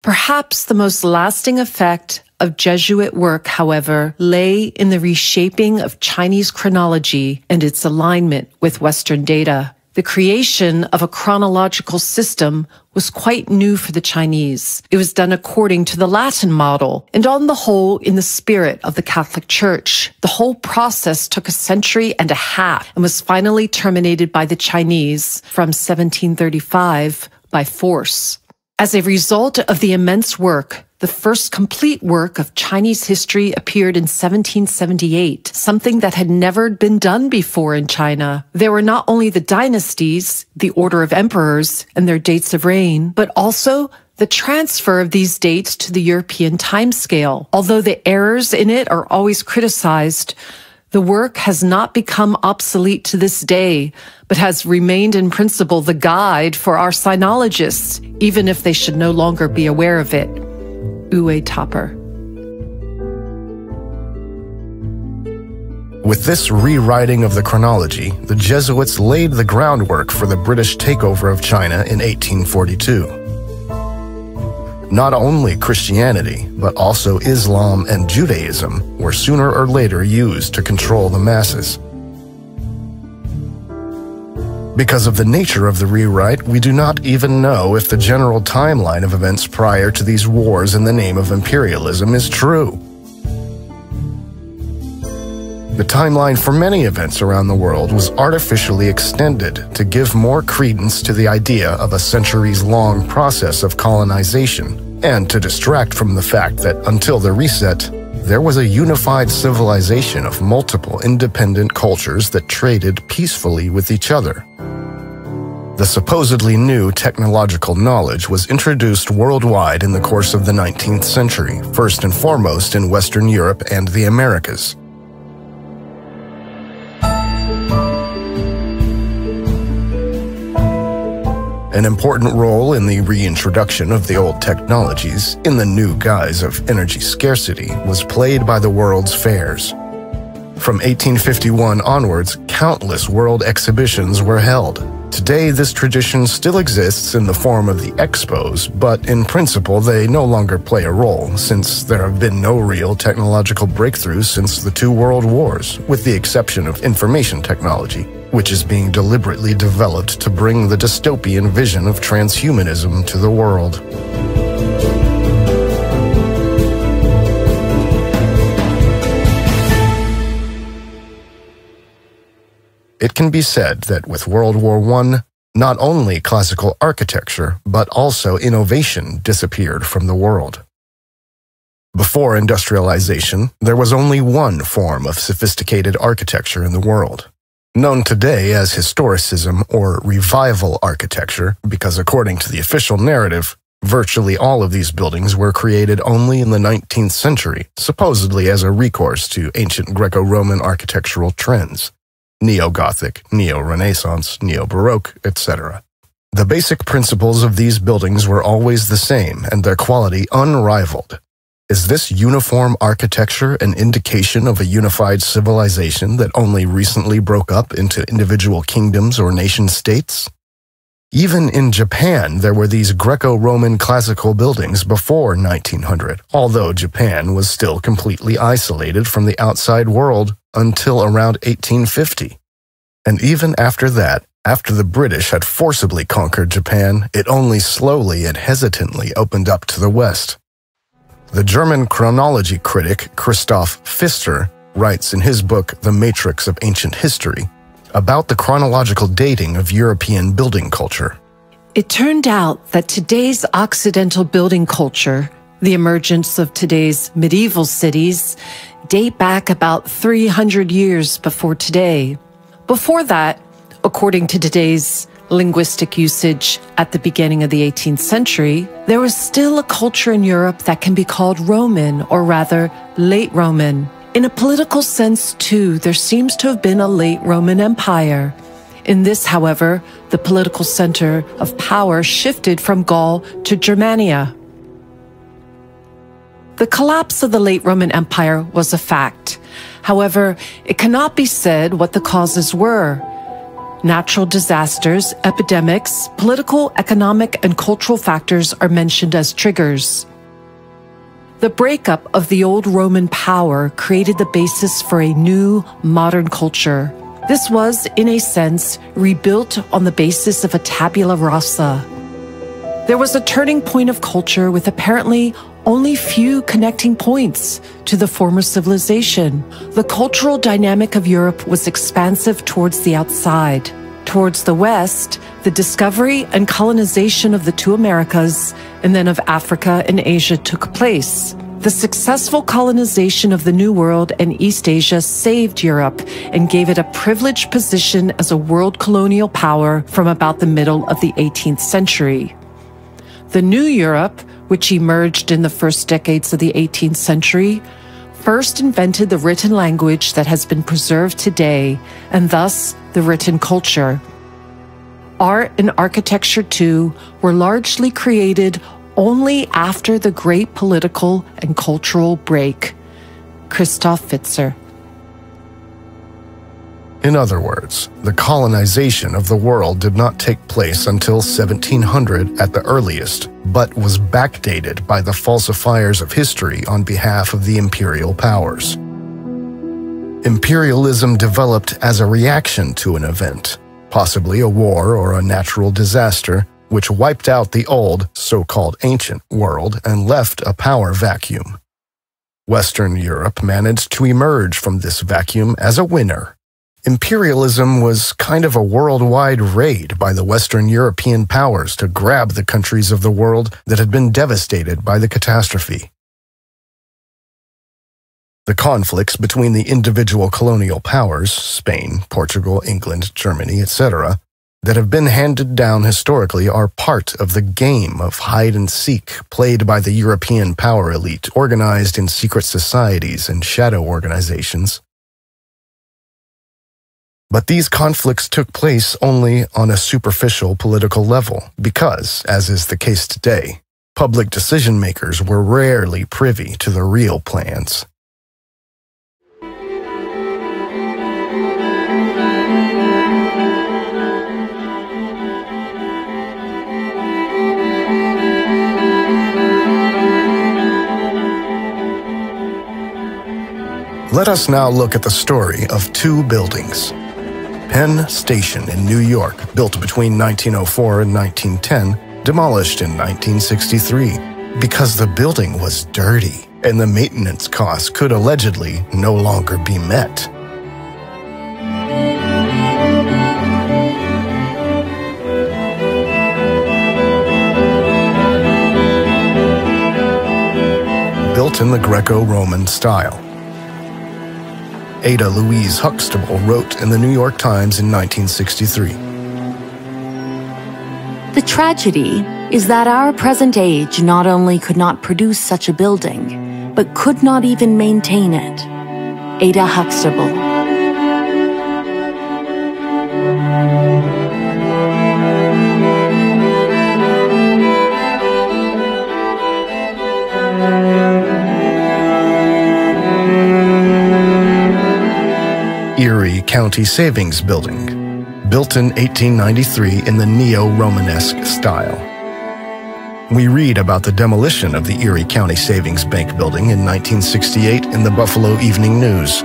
Perhaps the most lasting effect of Jesuit work, however, lay in the reshaping of Chinese chronology and its alignment with Western data. The creation of a chronological system was quite new for the Chinese. It was done according to the Latin model and on the whole in the spirit of the Catholic Church. The whole process took a century and a half and was finally terminated by the Chinese from 1735 by force. As a result of the immense work, the first complete work of Chinese history appeared in 1778, something that had never been done before in China. There were not only the dynasties, the order of emperors, and their dates of reign, but also the transfer of these dates to the European timescale. Although the errors in it are always criticized, the work has not become obsolete to this day, but has remained in principle the guide for our sinologists, even if they should no longer be aware of it. Uwe Topper. With this rewriting of the chronology, the Jesuits laid the groundwork for the British takeover of China in 1842. Not only Christianity, but also Islam and Judaism were sooner or later used to control the masses. Because of the nature of the rewrite, we do not even know if the general timeline of events prior to these wars in the name of imperialism is true. The timeline for many events around the world was artificially extended to give more credence to the idea of a centuries long process of colonization and to distract from the fact that until the reset, there was a unified civilization of multiple independent cultures that traded peacefully with each other. The supposedly new technological knowledge was introduced worldwide in the course of the 19th century, first and foremost in Western Europe and the Americas. An important role in the reintroduction of the old technologies in the new guise of energy scarcity was played by the world's fairs. From 1851 onwards, countless world exhibitions were held. Today, this tradition still exists in the form of the expos, but in principle, they no longer play a role, since there have been no real technological breakthroughs since the two world wars, with the exception of information technology, which is being deliberately developed to bring the dystopian vision of transhumanism to the world. It can be said that with World War I, not only classical architecture, but also innovation disappeared from the world. Before industrialization, there was only one form of sophisticated architecture in the world, known today as historicism or revival architecture, because according to the official narrative, virtually all of these buildings were created only in the 19th century, supposedly as a recourse to ancient Greco Roman architectural trends neo Gothic, neo Renaissance, neo Baroque, etc. The basic principles of these buildings were always the same and their quality unrivaled. Is this uniform architecture an indication of a unified civilization that only recently broke up into individual kingdoms or nation states? Even in Japan, there were these Greco-Roman classical buildings before 1900, although Japan was still completely isolated from the outside world until around 1850. And even after that, after the British had forcibly conquered Japan, it only slowly and hesitantly opened up to the West. The German chronology critic Christoph Pfister writes in his book The Matrix of Ancient History about the chronological dating of European building culture. It turned out that today's Occidental building culture, the emergence of today's medieval cities, date back about 300 years before today. Before that, according to today's linguistic usage at the beginning of the 18th century, there was still a culture in Europe that can be called Roman, or rather, late Roman. In a political sense, too, there seems to have been a late Roman Empire. In this, however, the political center of power shifted from Gaul to Germania. The collapse of the late Roman Empire was a fact. However, it cannot be said what the causes were. Natural disasters, epidemics, political, economic, and cultural factors are mentioned as triggers. The breakup of the old Roman power created the basis for a new, modern culture. This was, in a sense, rebuilt on the basis of a tabula rasa. There was a turning point of culture with apparently only few connecting points to the former civilization. The cultural dynamic of Europe was expansive towards the outside. Towards the west, the discovery and colonization of the two Americas and then of Africa and Asia took place. The successful colonization of the New World and East Asia saved Europe and gave it a privileged position as a world colonial power from about the middle of the 18th century. The New Europe, which emerged in the first decades of the 18th century, first invented the written language that has been preserved today, and thus the written culture. Art and architecture, too, were largely created only after the great political and cultural break. Christoph Pfister. In other words, the colonization of the world did not take place until 1700 at the earliest, but was backdated by the falsifiers of history on behalf of the imperial powers. Imperialism developed as a reaction to an event, possibly a war or a natural disaster, which wiped out the old, so called ancient world and left a power vacuum. Western Europe managed to emerge from this vacuum as a winner Imperialism was kind of a worldwide raid by the Western European powers to grab the countries of the world that had been devastated by the catastrophe. The conflicts between the individual colonial powers, Spain, Portugal, England, Germany, etc., that have been handed down historically are part of the game of hide and seek played by the European power elite organized in secret societies and shadow organizations. But these conflicts took place only on a superficial political level because, as is the case today, public decision makers were rarely privy to the real plans. Let us now look at the story of two buildings Penn Station in New York, built between 1904 and 1910, demolished in 1963 because the building was dirty and the maintenance costs could allegedly no longer be met. Built in the Greco Roman style. Ada Louise Huxtable wrote in the New York Times in 1963. The tragedy is that our present age not only could not produce such a building, but could not even maintain it. Ada Huxtable. County Savings Building, built in 1893 in the neo-Romanesque style. We read about the demolition of the Erie County Savings Bank building in 1968 in the Buffalo Evening News.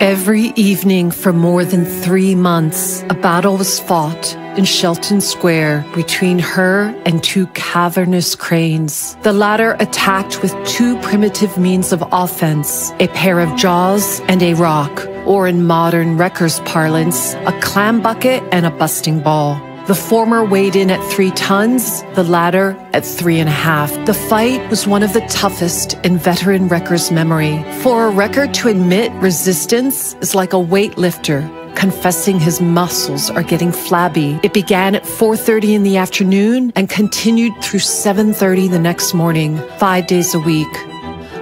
Every evening for more than three months, a battle was fought in Shelton Square between her and two cavernous cranes. The latter attacked with two primitive means of offense a pair of jaws and a rock or in modern wreckers parlance, a clam bucket and a busting ball. The former weighed in at three tons, the latter at three and a half. The fight was one of the toughest in veteran wreckers' memory. For a wrecker to admit resistance is like a weightlifter confessing his muscles are getting flabby. It began at 4:30 in the afternoon and continued through 7:30 the next morning, 5 days a week.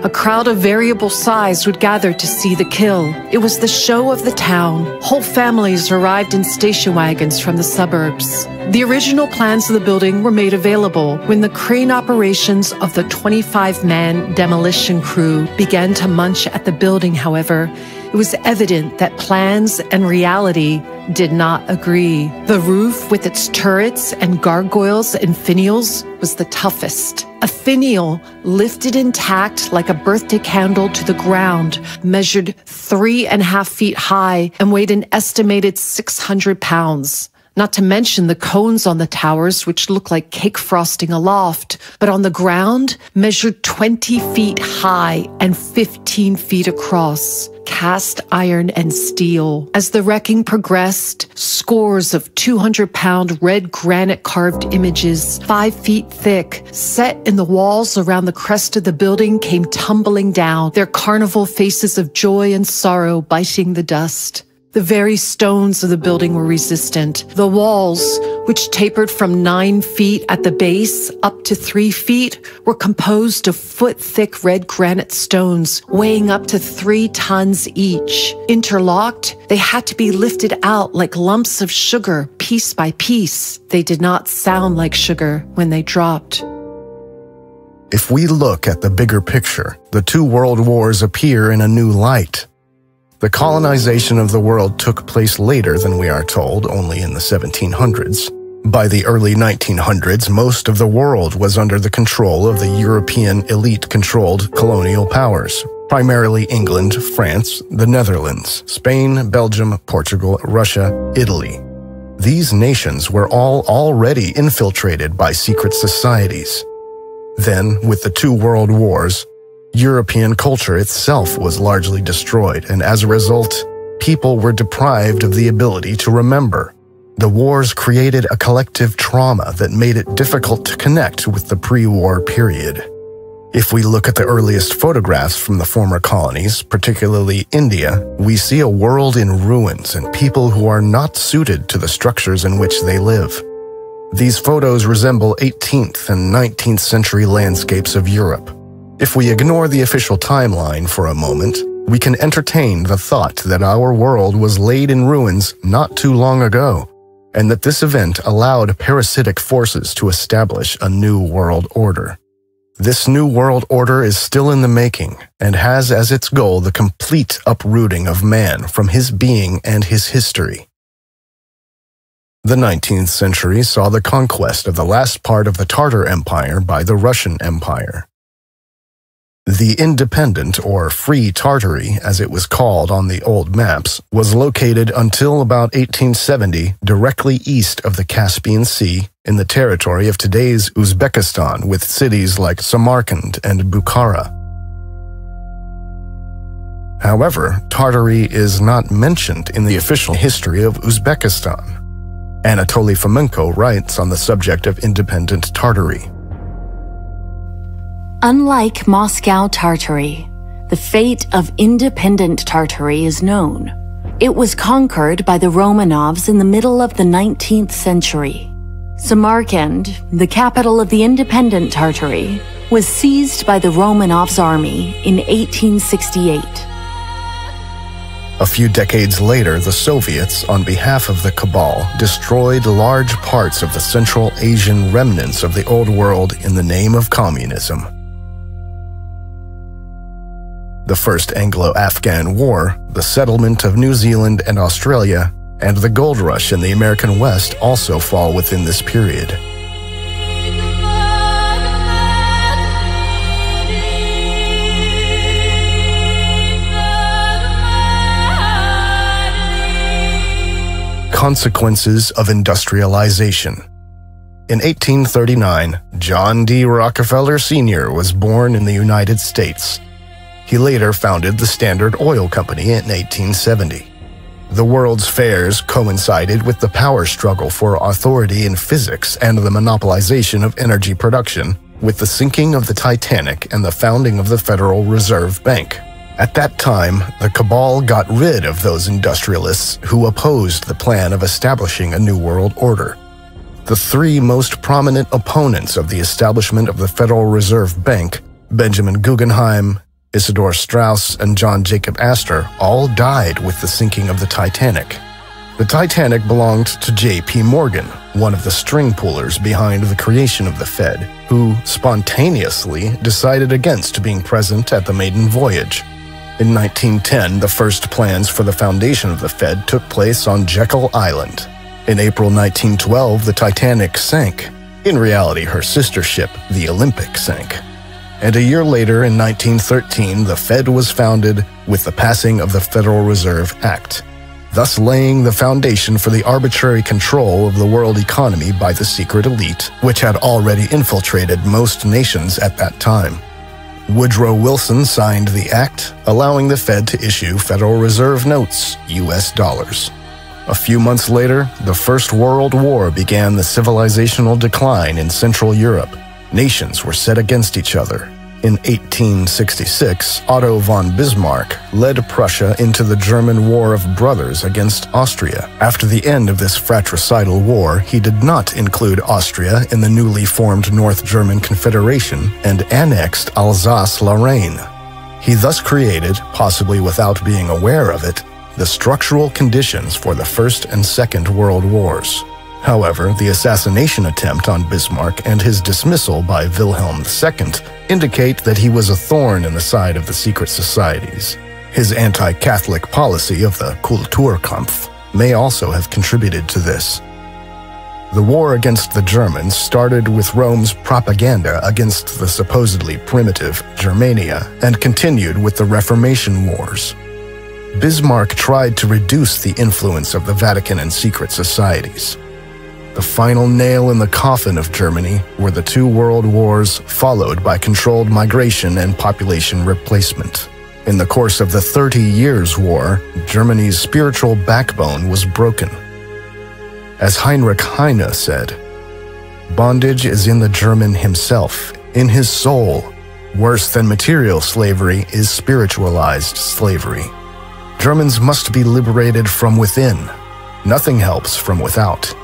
A crowd of variable size would gather to see the kill. It was the show of the town. Whole families arrived in station wagons from the suburbs. The original plans of the building were made available when the crane operations of the 25 man demolition crew began to munch at the building, however. It was evident that plans and reality did not agree. The roof, with its turrets and gargoyles and finials, was the toughest. A finial, lifted intact like a birthday candle to the ground, measured three and a half feet high and weighed an estimated 600 pounds. Not to mention the cones on the towers, which look like cake frosting aloft, but on the ground measured 20 feet high and 15 feet across cast iron and steel. As the wrecking progressed, scores of 200 pound red granite carved images, five feet thick, set in the walls around the crest of the building came tumbling down, their carnival faces of joy and sorrow biting the dust. The very stones of the building were resistant. The walls, which tapered from nine feet at the base up to three feet, were composed of foot thick red granite stones weighing up to three tons each. Interlocked, they had to be lifted out like lumps of sugar, piece by piece. They did not sound like sugar when they dropped. If we look at the bigger picture, the two world wars appear in a new light. The colonization of the world took place later than we are told, only in the 1700s. By the early 1900s, most of the world was under the control of the European elite-controlled colonial powers, primarily England, France, the Netherlands, Spain, Belgium, Portugal, Russia, Italy. These nations were all already infiltrated by secret societies. Then, with the two world wars, European culture itself was largely destroyed, and as a result, people were deprived of the ability to remember. The wars created a collective trauma that made it difficult to connect with the pre-war period. If we look at the earliest photographs from the former colonies, particularly India, we see a world in ruins and people who are not suited to the structures in which they live. These photos resemble 18th and 19th century landscapes of Europe. If we ignore the official timeline for a moment, we can entertain the thought that our world was laid in ruins not too long ago, and that this event allowed parasitic forces to establish a new world order. This new world order is still in the making and has as its goal the complete uprooting of man from his being and his history. The 19th century saw the conquest of the last part of the Tartar Empire by the Russian Empire. The independent or free Tartary, as it was called on the old maps, was located until about 1870 directly east of the Caspian Sea in the territory of today's Uzbekistan with cities like Samarkand and Bukhara. However, Tartary is not mentioned in the official history of Uzbekistan. Anatoly Fomenko writes on the subject of independent Tartary. Unlike Moscow Tartary, the fate of independent Tartary is known. It was conquered by the Romanovs in the middle of the 19th century. Samarkand, the capital of the independent Tartary, was seized by the Romanovs' army in 1868. A few decades later, the Soviets, on behalf of the Cabal, destroyed large parts of the Central Asian remnants of the Old World in the name of communism the First Anglo-Afghan War, the settlement of New Zealand and Australia, and the gold rush in the American West also fall within this period. Consequences of Industrialization In 1839, John D. Rockefeller Sr. was born in the United States. He later founded the Standard Oil Company in 1870. The World's Fairs coincided with the power struggle for authority in physics and the monopolization of energy production, with the sinking of the Titanic and the founding of the Federal Reserve Bank. At that time, the cabal got rid of those industrialists who opposed the plan of establishing a new world order. The three most prominent opponents of the establishment of the Federal Reserve Bank, Benjamin Guggenheim, Isidor Straus and John Jacob Astor all died with the sinking of the Titanic. The Titanic belonged to J.P. Morgan, one of the string pullers behind the creation of the Fed, who spontaneously decided against being present at the maiden voyage. In 1910, the first plans for the foundation of the Fed took place on Jekyll Island. In April 1912, the Titanic sank. In reality, her sister ship, the Olympic, sank. And a year later, in 1913, the Fed was founded with the passing of the Federal Reserve Act, thus laying the foundation for the arbitrary control of the world economy by the secret elite, which had already infiltrated most nations at that time. Woodrow Wilson signed the act, allowing the Fed to issue Federal Reserve notes, US dollars. A few months later, the First World War began the civilizational decline in Central Europe. Nations were set against each other. In 1866, Otto von Bismarck led Prussia into the German War of Brothers against Austria. After the end of this fratricidal war, he did not include Austria in the newly formed North German Confederation and annexed Alsace-Lorraine. He thus created, possibly without being aware of it, the structural conditions for the First and Second World Wars. However, the assassination attempt on Bismarck and his dismissal by Wilhelm II indicate that he was a thorn in the side of the secret societies. His anti Catholic policy of the Kulturkampf may also have contributed to this. The war against the Germans started with Rome's propaganda against the supposedly primitive Germania and continued with the Reformation Wars. Bismarck tried to reduce the influence of the Vatican and secret societies. The final nail in the coffin of Germany were the two world wars, followed by controlled migration and population replacement. In the course of the Thirty Years' War, Germany's spiritual backbone was broken. As Heinrich Heine said, bondage is in the German himself, in his soul. Worse than material slavery is spiritualized slavery. Germans must be liberated from within. Nothing helps from without.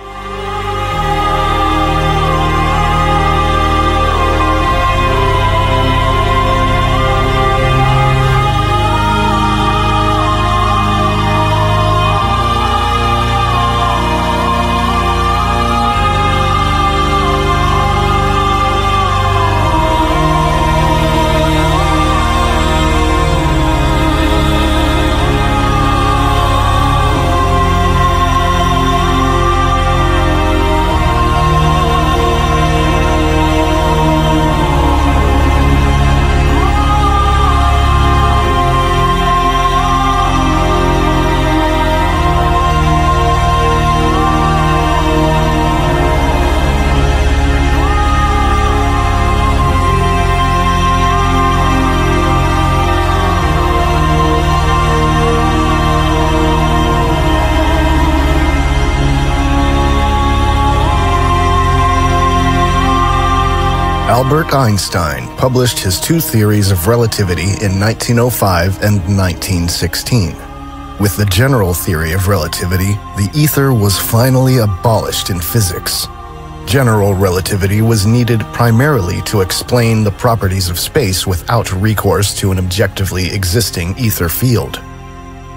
Albert Einstein published his two theories of relativity in 1905 and 1916. With the general theory of relativity, the ether was finally abolished in physics. General relativity was needed primarily to explain the properties of space without recourse to an objectively existing ether field.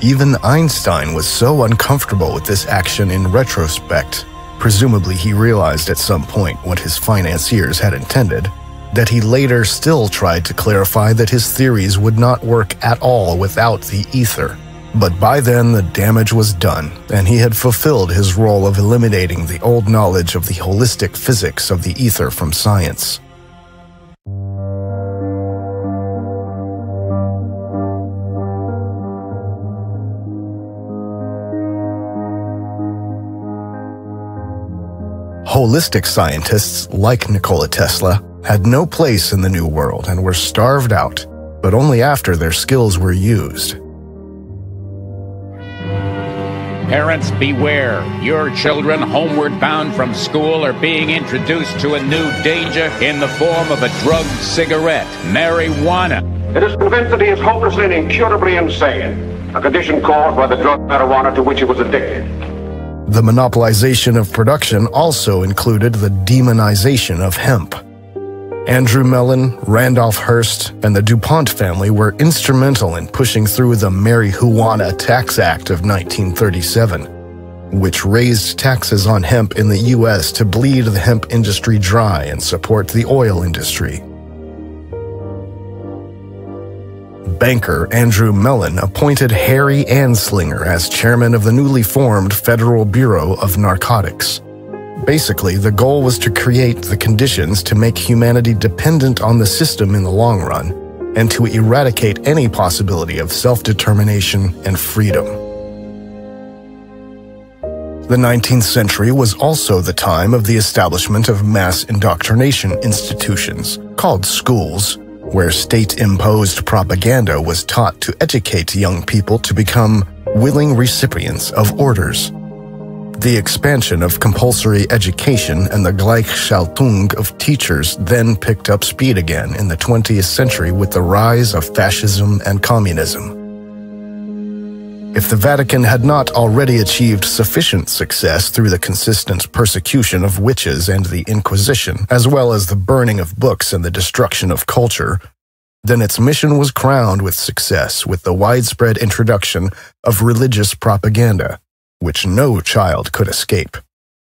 Even Einstein was so uncomfortable with this action in retrospect Presumably, he realized at some point what his financiers had intended, that he later still tried to clarify that his theories would not work at all without the ether. But by then, the damage was done, and he had fulfilled his role of eliminating the old knowledge of the holistic physics of the ether from science. Holistic scientists, like Nikola Tesla, had no place in the New World and were starved out, but only after their skills were used. Parents, beware. Your children, homeward bound from school, are being introduced to a new danger in the form of a drugged cigarette, marijuana. It is convinced that he is hopelessly and incurably insane, a condition caused by the drug marijuana to which he was addicted. The monopolization of production also included the demonization of hemp. Andrew Mellon, Randolph Hearst, and the DuPont family were instrumental in pushing through the Marijuana Tax Act of 1937, which raised taxes on hemp in the U.S. to bleed the hemp industry dry and support the oil industry. banker Andrew Mellon appointed Harry Anslinger as chairman of the newly formed Federal Bureau of Narcotics. Basically, the goal was to create the conditions to make humanity dependent on the system in the long run and to eradicate any possibility of self determination and freedom. The 19th century was also the time of the establishment of mass indoctrination institutions, called schools, where state imposed propaganda was taught to educate young people to become willing recipients of orders. The expansion of compulsory education and the Gleichschaltung of teachers then picked up speed again in the 20th century with the rise of fascism and communism. If the Vatican had not already achieved sufficient success through the consistent persecution of witches and the Inquisition, as well as the burning of books and the destruction of culture, then its mission was crowned with success with the widespread introduction of religious propaganda, which no child could escape.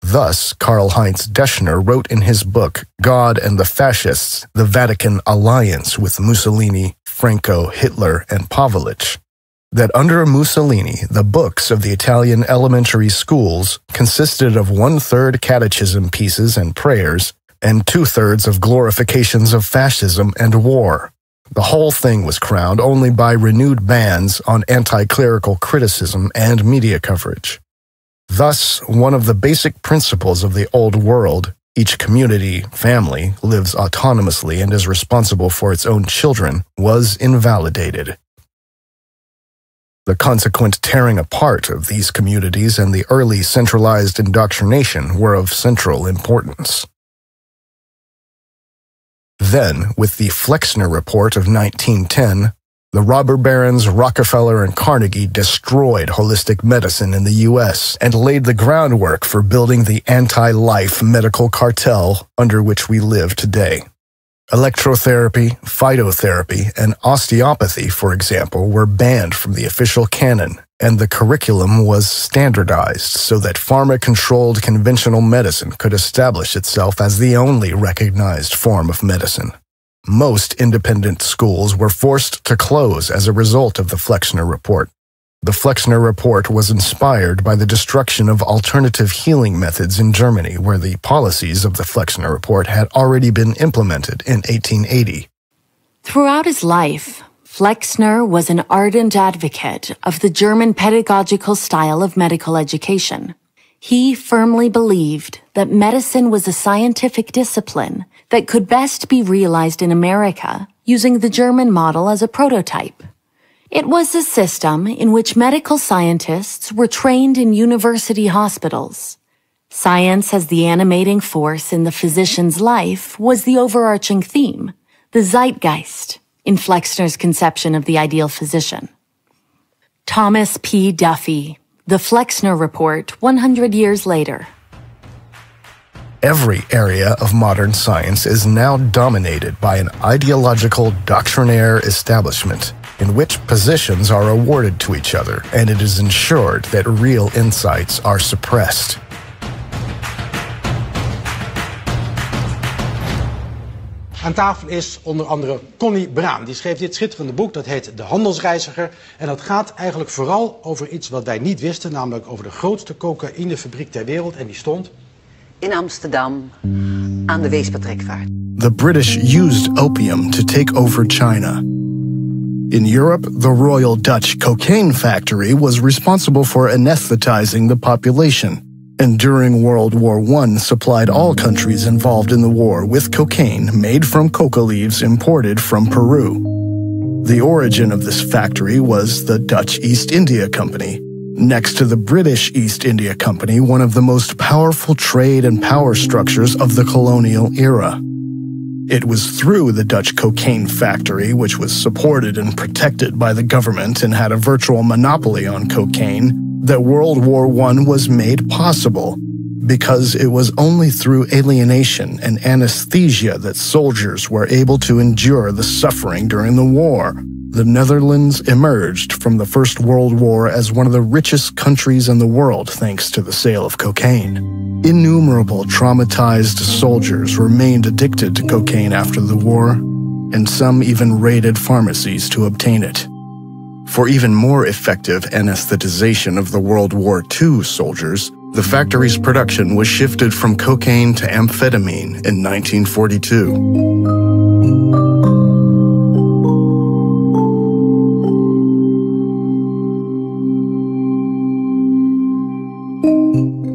Thus, Karl Heinz Deschner wrote in his book, God and the Fascists, the Vatican Alliance with Mussolini, Franco, Hitler, and Pavelić that under Mussolini, the books of the Italian elementary schools consisted of one third catechism pieces and prayers, and two thirds of glorifications of fascism and war. The whole thing was crowned only by renewed bans on anti clerical criticism and media coverage. Thus, one of the basic principles of the Old World each community, family, lives autonomously and is responsible for its own children, was invalidated. The consequent tearing apart of these communities and the early centralized indoctrination were of central importance. Then, with the Flexner Report of 1910, the robber barons Rockefeller and Carnegie destroyed holistic medicine in the U.S. and laid the groundwork for building the anti life medical cartel under which we live today. Electrotherapy, phytotherapy, and osteopathy, for example, were banned from the official canon, and the curriculum was standardized so that pharma controlled conventional medicine could establish itself as the only recognized form of medicine. Most independent schools were forced to close as a result of the Flexner Report. The Flexner Report was inspired by the destruction of alternative healing methods in Germany, where the policies of the Flexner Report had already been implemented in 1880. Throughout his life, Flexner was an ardent advocate of the German pedagogical style of medical education. He firmly believed that medicine was a scientific discipline that could best be realized in America using the German model as a prototype. It was a system in which medical scientists were trained in university hospitals. Science as the animating force in the physician's life was the overarching theme, the zeitgeist, in Flexner's conception of the ideal physician. Thomas P. Duffy, The Flexner Report 100 years later. Every area of modern science is now dominated by an ideological doctrinaire establishment in which positions are awarded to each other, and it is ensured that real insights are suppressed. Aan tafel is onder andere Connie Braan. Die schreef dit schitterende boek, dat heet De Handelsreiziger. En dat gaat eigenlijk vooral over iets wat wij niet wisten, namelijk over de grootste cocaïnefabriek ter wereld. En die stond... In Amsterdam, aan de Weespertrekvaart. The British used opium to take over China. In Europe, the Royal Dutch Cocaine Factory was responsible for anesthetizing the population, and during World War I supplied all countries involved in the war with cocaine made from coca leaves imported from Peru. The origin of this factory was the Dutch East India Company, next to the British East India Company, one of the most powerful trade and power structures of the colonial era. It was through the Dutch cocaine factory, which was supported and protected by the government and had a virtual monopoly on cocaine, that World War I was made possible. Because it was only through alienation and anesthesia that soldiers were able to endure the suffering during the war. The Netherlands emerged from the First World War as one of the richest countries in the world thanks to the sale of cocaine. Innumerable traumatized soldiers remained addicted to cocaine after the war, and some even raided pharmacies to obtain it. For even more effective anesthetization of the World War II soldiers, The factory's production was shifted from cocaine to amphetamine in 1942.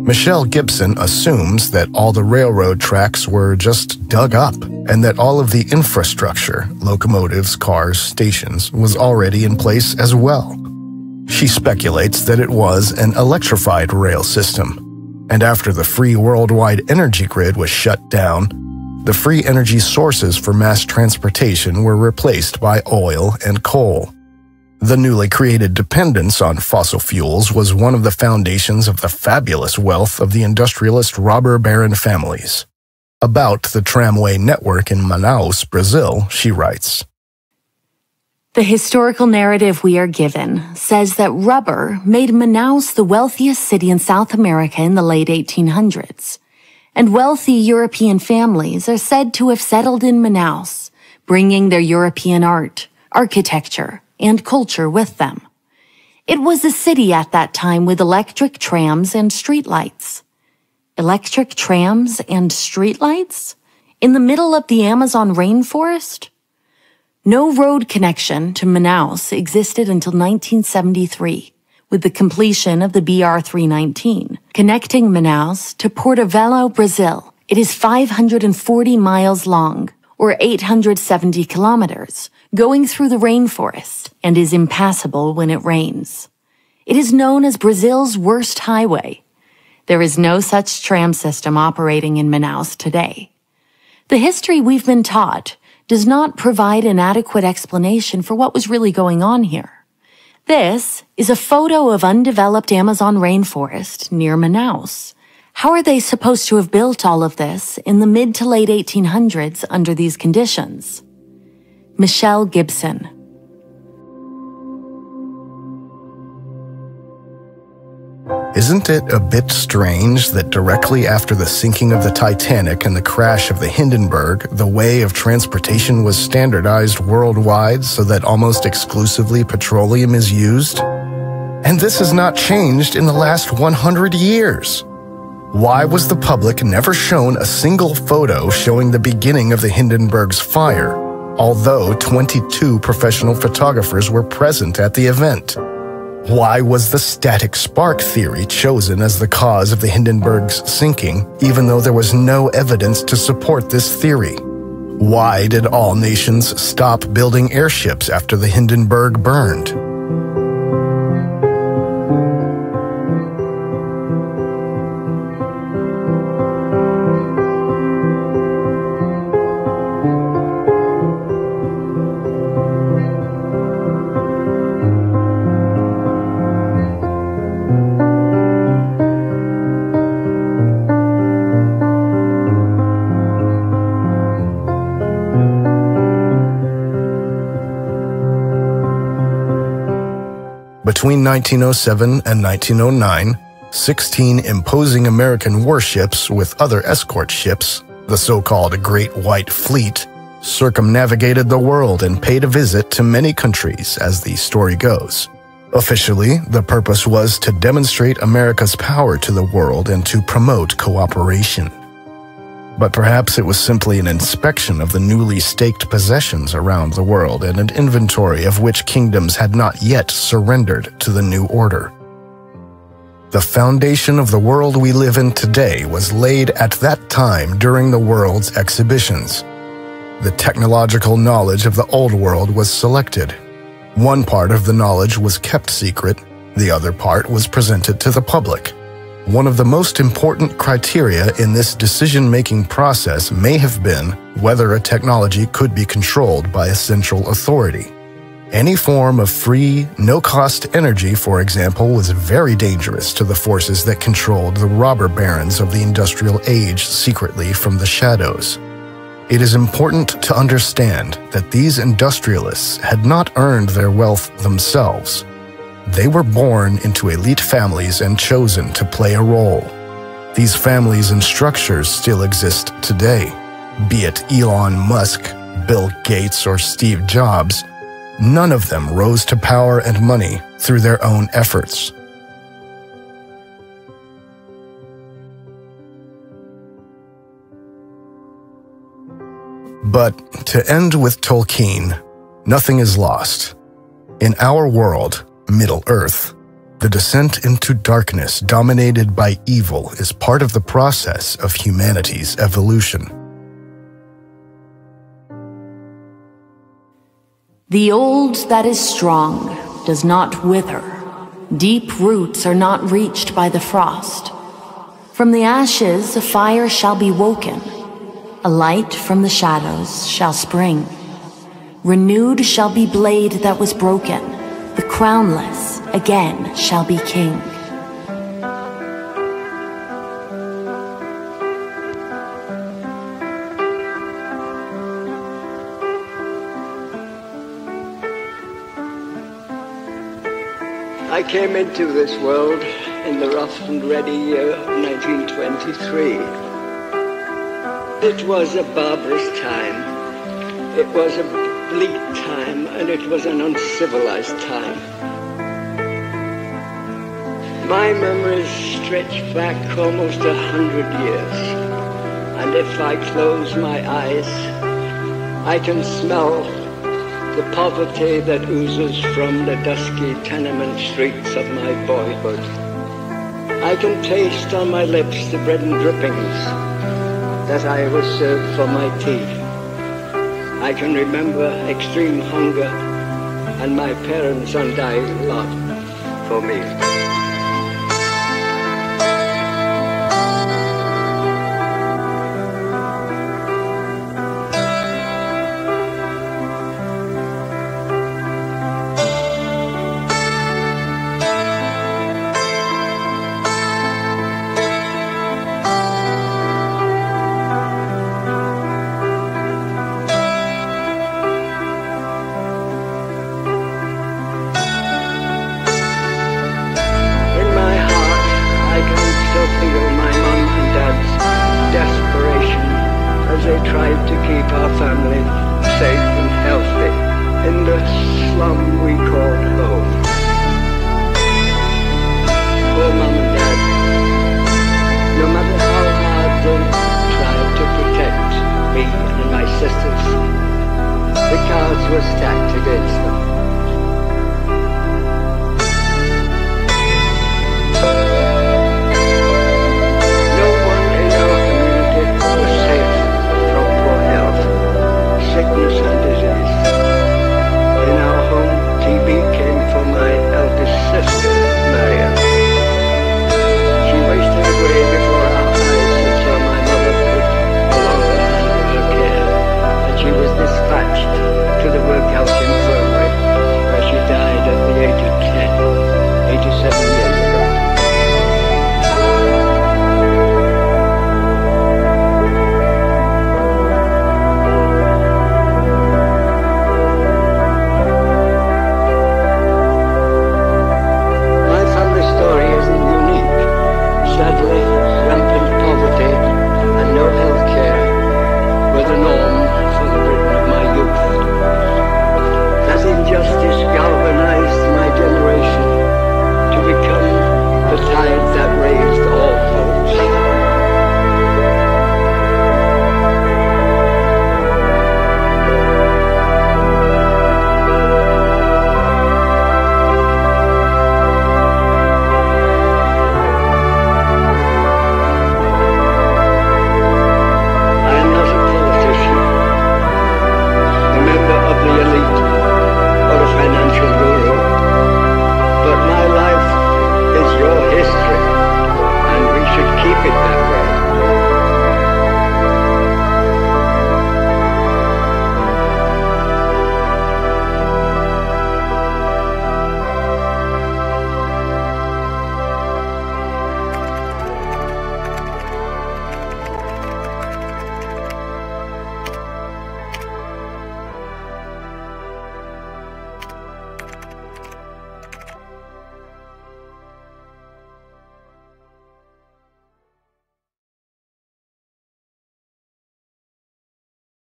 Michelle Gibson assumes that all the railroad tracks were just dug up and that all of the infrastructure, locomotives, cars, stations, was already in place as well. She speculates that it was an electrified rail system. And after the free worldwide energy grid was shut down, the free energy sources for mass transportation were replaced by oil and coal. The newly created dependence on fossil fuels was one of the foundations of the fabulous wealth of the industrialist robber baron families. About the tramway network in Manaus, Brazil, she writes The historical narrative we are given says that rubber made Manaus the wealthiest city in South America in the late 1800s. And wealthy European families are said to have settled in Manaus, bringing their European art, architecture, and culture with them. It was a city at that time with electric trams and streetlights. Electric trams and streetlights? In the middle of the Amazon rainforest? No road connection to Manaus existed until 1973, with the completion of the BR 319, connecting Manaus to Porto Velho, Brazil. It is 540 miles long, or 870 kilometers, going through the rainforest and is impassable when it rains. It is known as Brazil's worst highway. There is no such tram system operating in Manaus today. The history we've been taught does not provide an adequate explanation for what was really going on here. This is a photo of undeveloped Amazon rainforest near Manaus. How are they supposed to have built all of this in the mid to late 1800s under these conditions? Michelle Gibson. Isn't it a bit strange that directly after the sinking of the Titanic and the crash of the Hindenburg, the way of transportation was standardized worldwide so that almost exclusively petroleum is used? And this has not changed in the last 100 years. Why was the public never shown a single photo showing the beginning of the Hindenburg's fire, although 22 professional photographers were present at the event? Why was the static spark theory chosen as the cause of the Hindenburg's sinking, even though there was no evidence to support this theory? Why did all nations stop building airships after the Hindenburg burned? 1907 and 1909, 16 imposing American warships with other escort ships, the so-called Great White Fleet, circumnavigated the world and paid a visit to many countries, as the story goes. Officially, the purpose was to demonstrate America's power to the world and to promote cooperation. But perhaps it was simply an inspection of the newly staked possessions around the world and an inventory of which kingdoms had not yet surrendered to the new order. The foundation of the world we live in today was laid at that time during the world's exhibitions. The technological knowledge of the old world was selected. One part of the knowledge was kept secret, the other part was presented to the public. One of the most important criteria in this decision-making process may have been whether a technology could be controlled by a central authority. Any form of free, no-cost energy, for example, was very dangerous to the forces that controlled the robber barons of the industrial age secretly from the shadows. It is important to understand that these industrialists had not earned their wealth themselves. They were born into elite families and chosen to play a role. These families and structures still exist today. Be it Elon Musk, Bill Gates, or Steve Jobs, none of them rose to power and money through their own efforts. But to end with Tolkien, nothing is lost. In our world, Middle Earth, the descent into darkness dominated by evil is part of the process of humanity's evolution. The old that is strong does not wither. Deep roots are not reached by the frost. From the ashes a fire shall be woken. A light from the shadows shall spring. Renewed shall be blade that was broken. The crownless again shall be king. I came into this world in the rough and ready year of 1923. It was a barbarous time. It was a bleak time, and it was an uncivilized time. My memories stretch back almost a hundred years, and if I close my eyes, I can smell the poverty that oozes from the dusky tenement streets of my boyhood. I can taste on my lips the bread and drippings that I was served for my tea. I can remember extreme hunger and my parents' undying love for me. in the slum we called home. Oh, Poor mom and dad, no matter how hard they tried to protect me and my sisters, the cards were stacked against calcium died at the age of 10, 87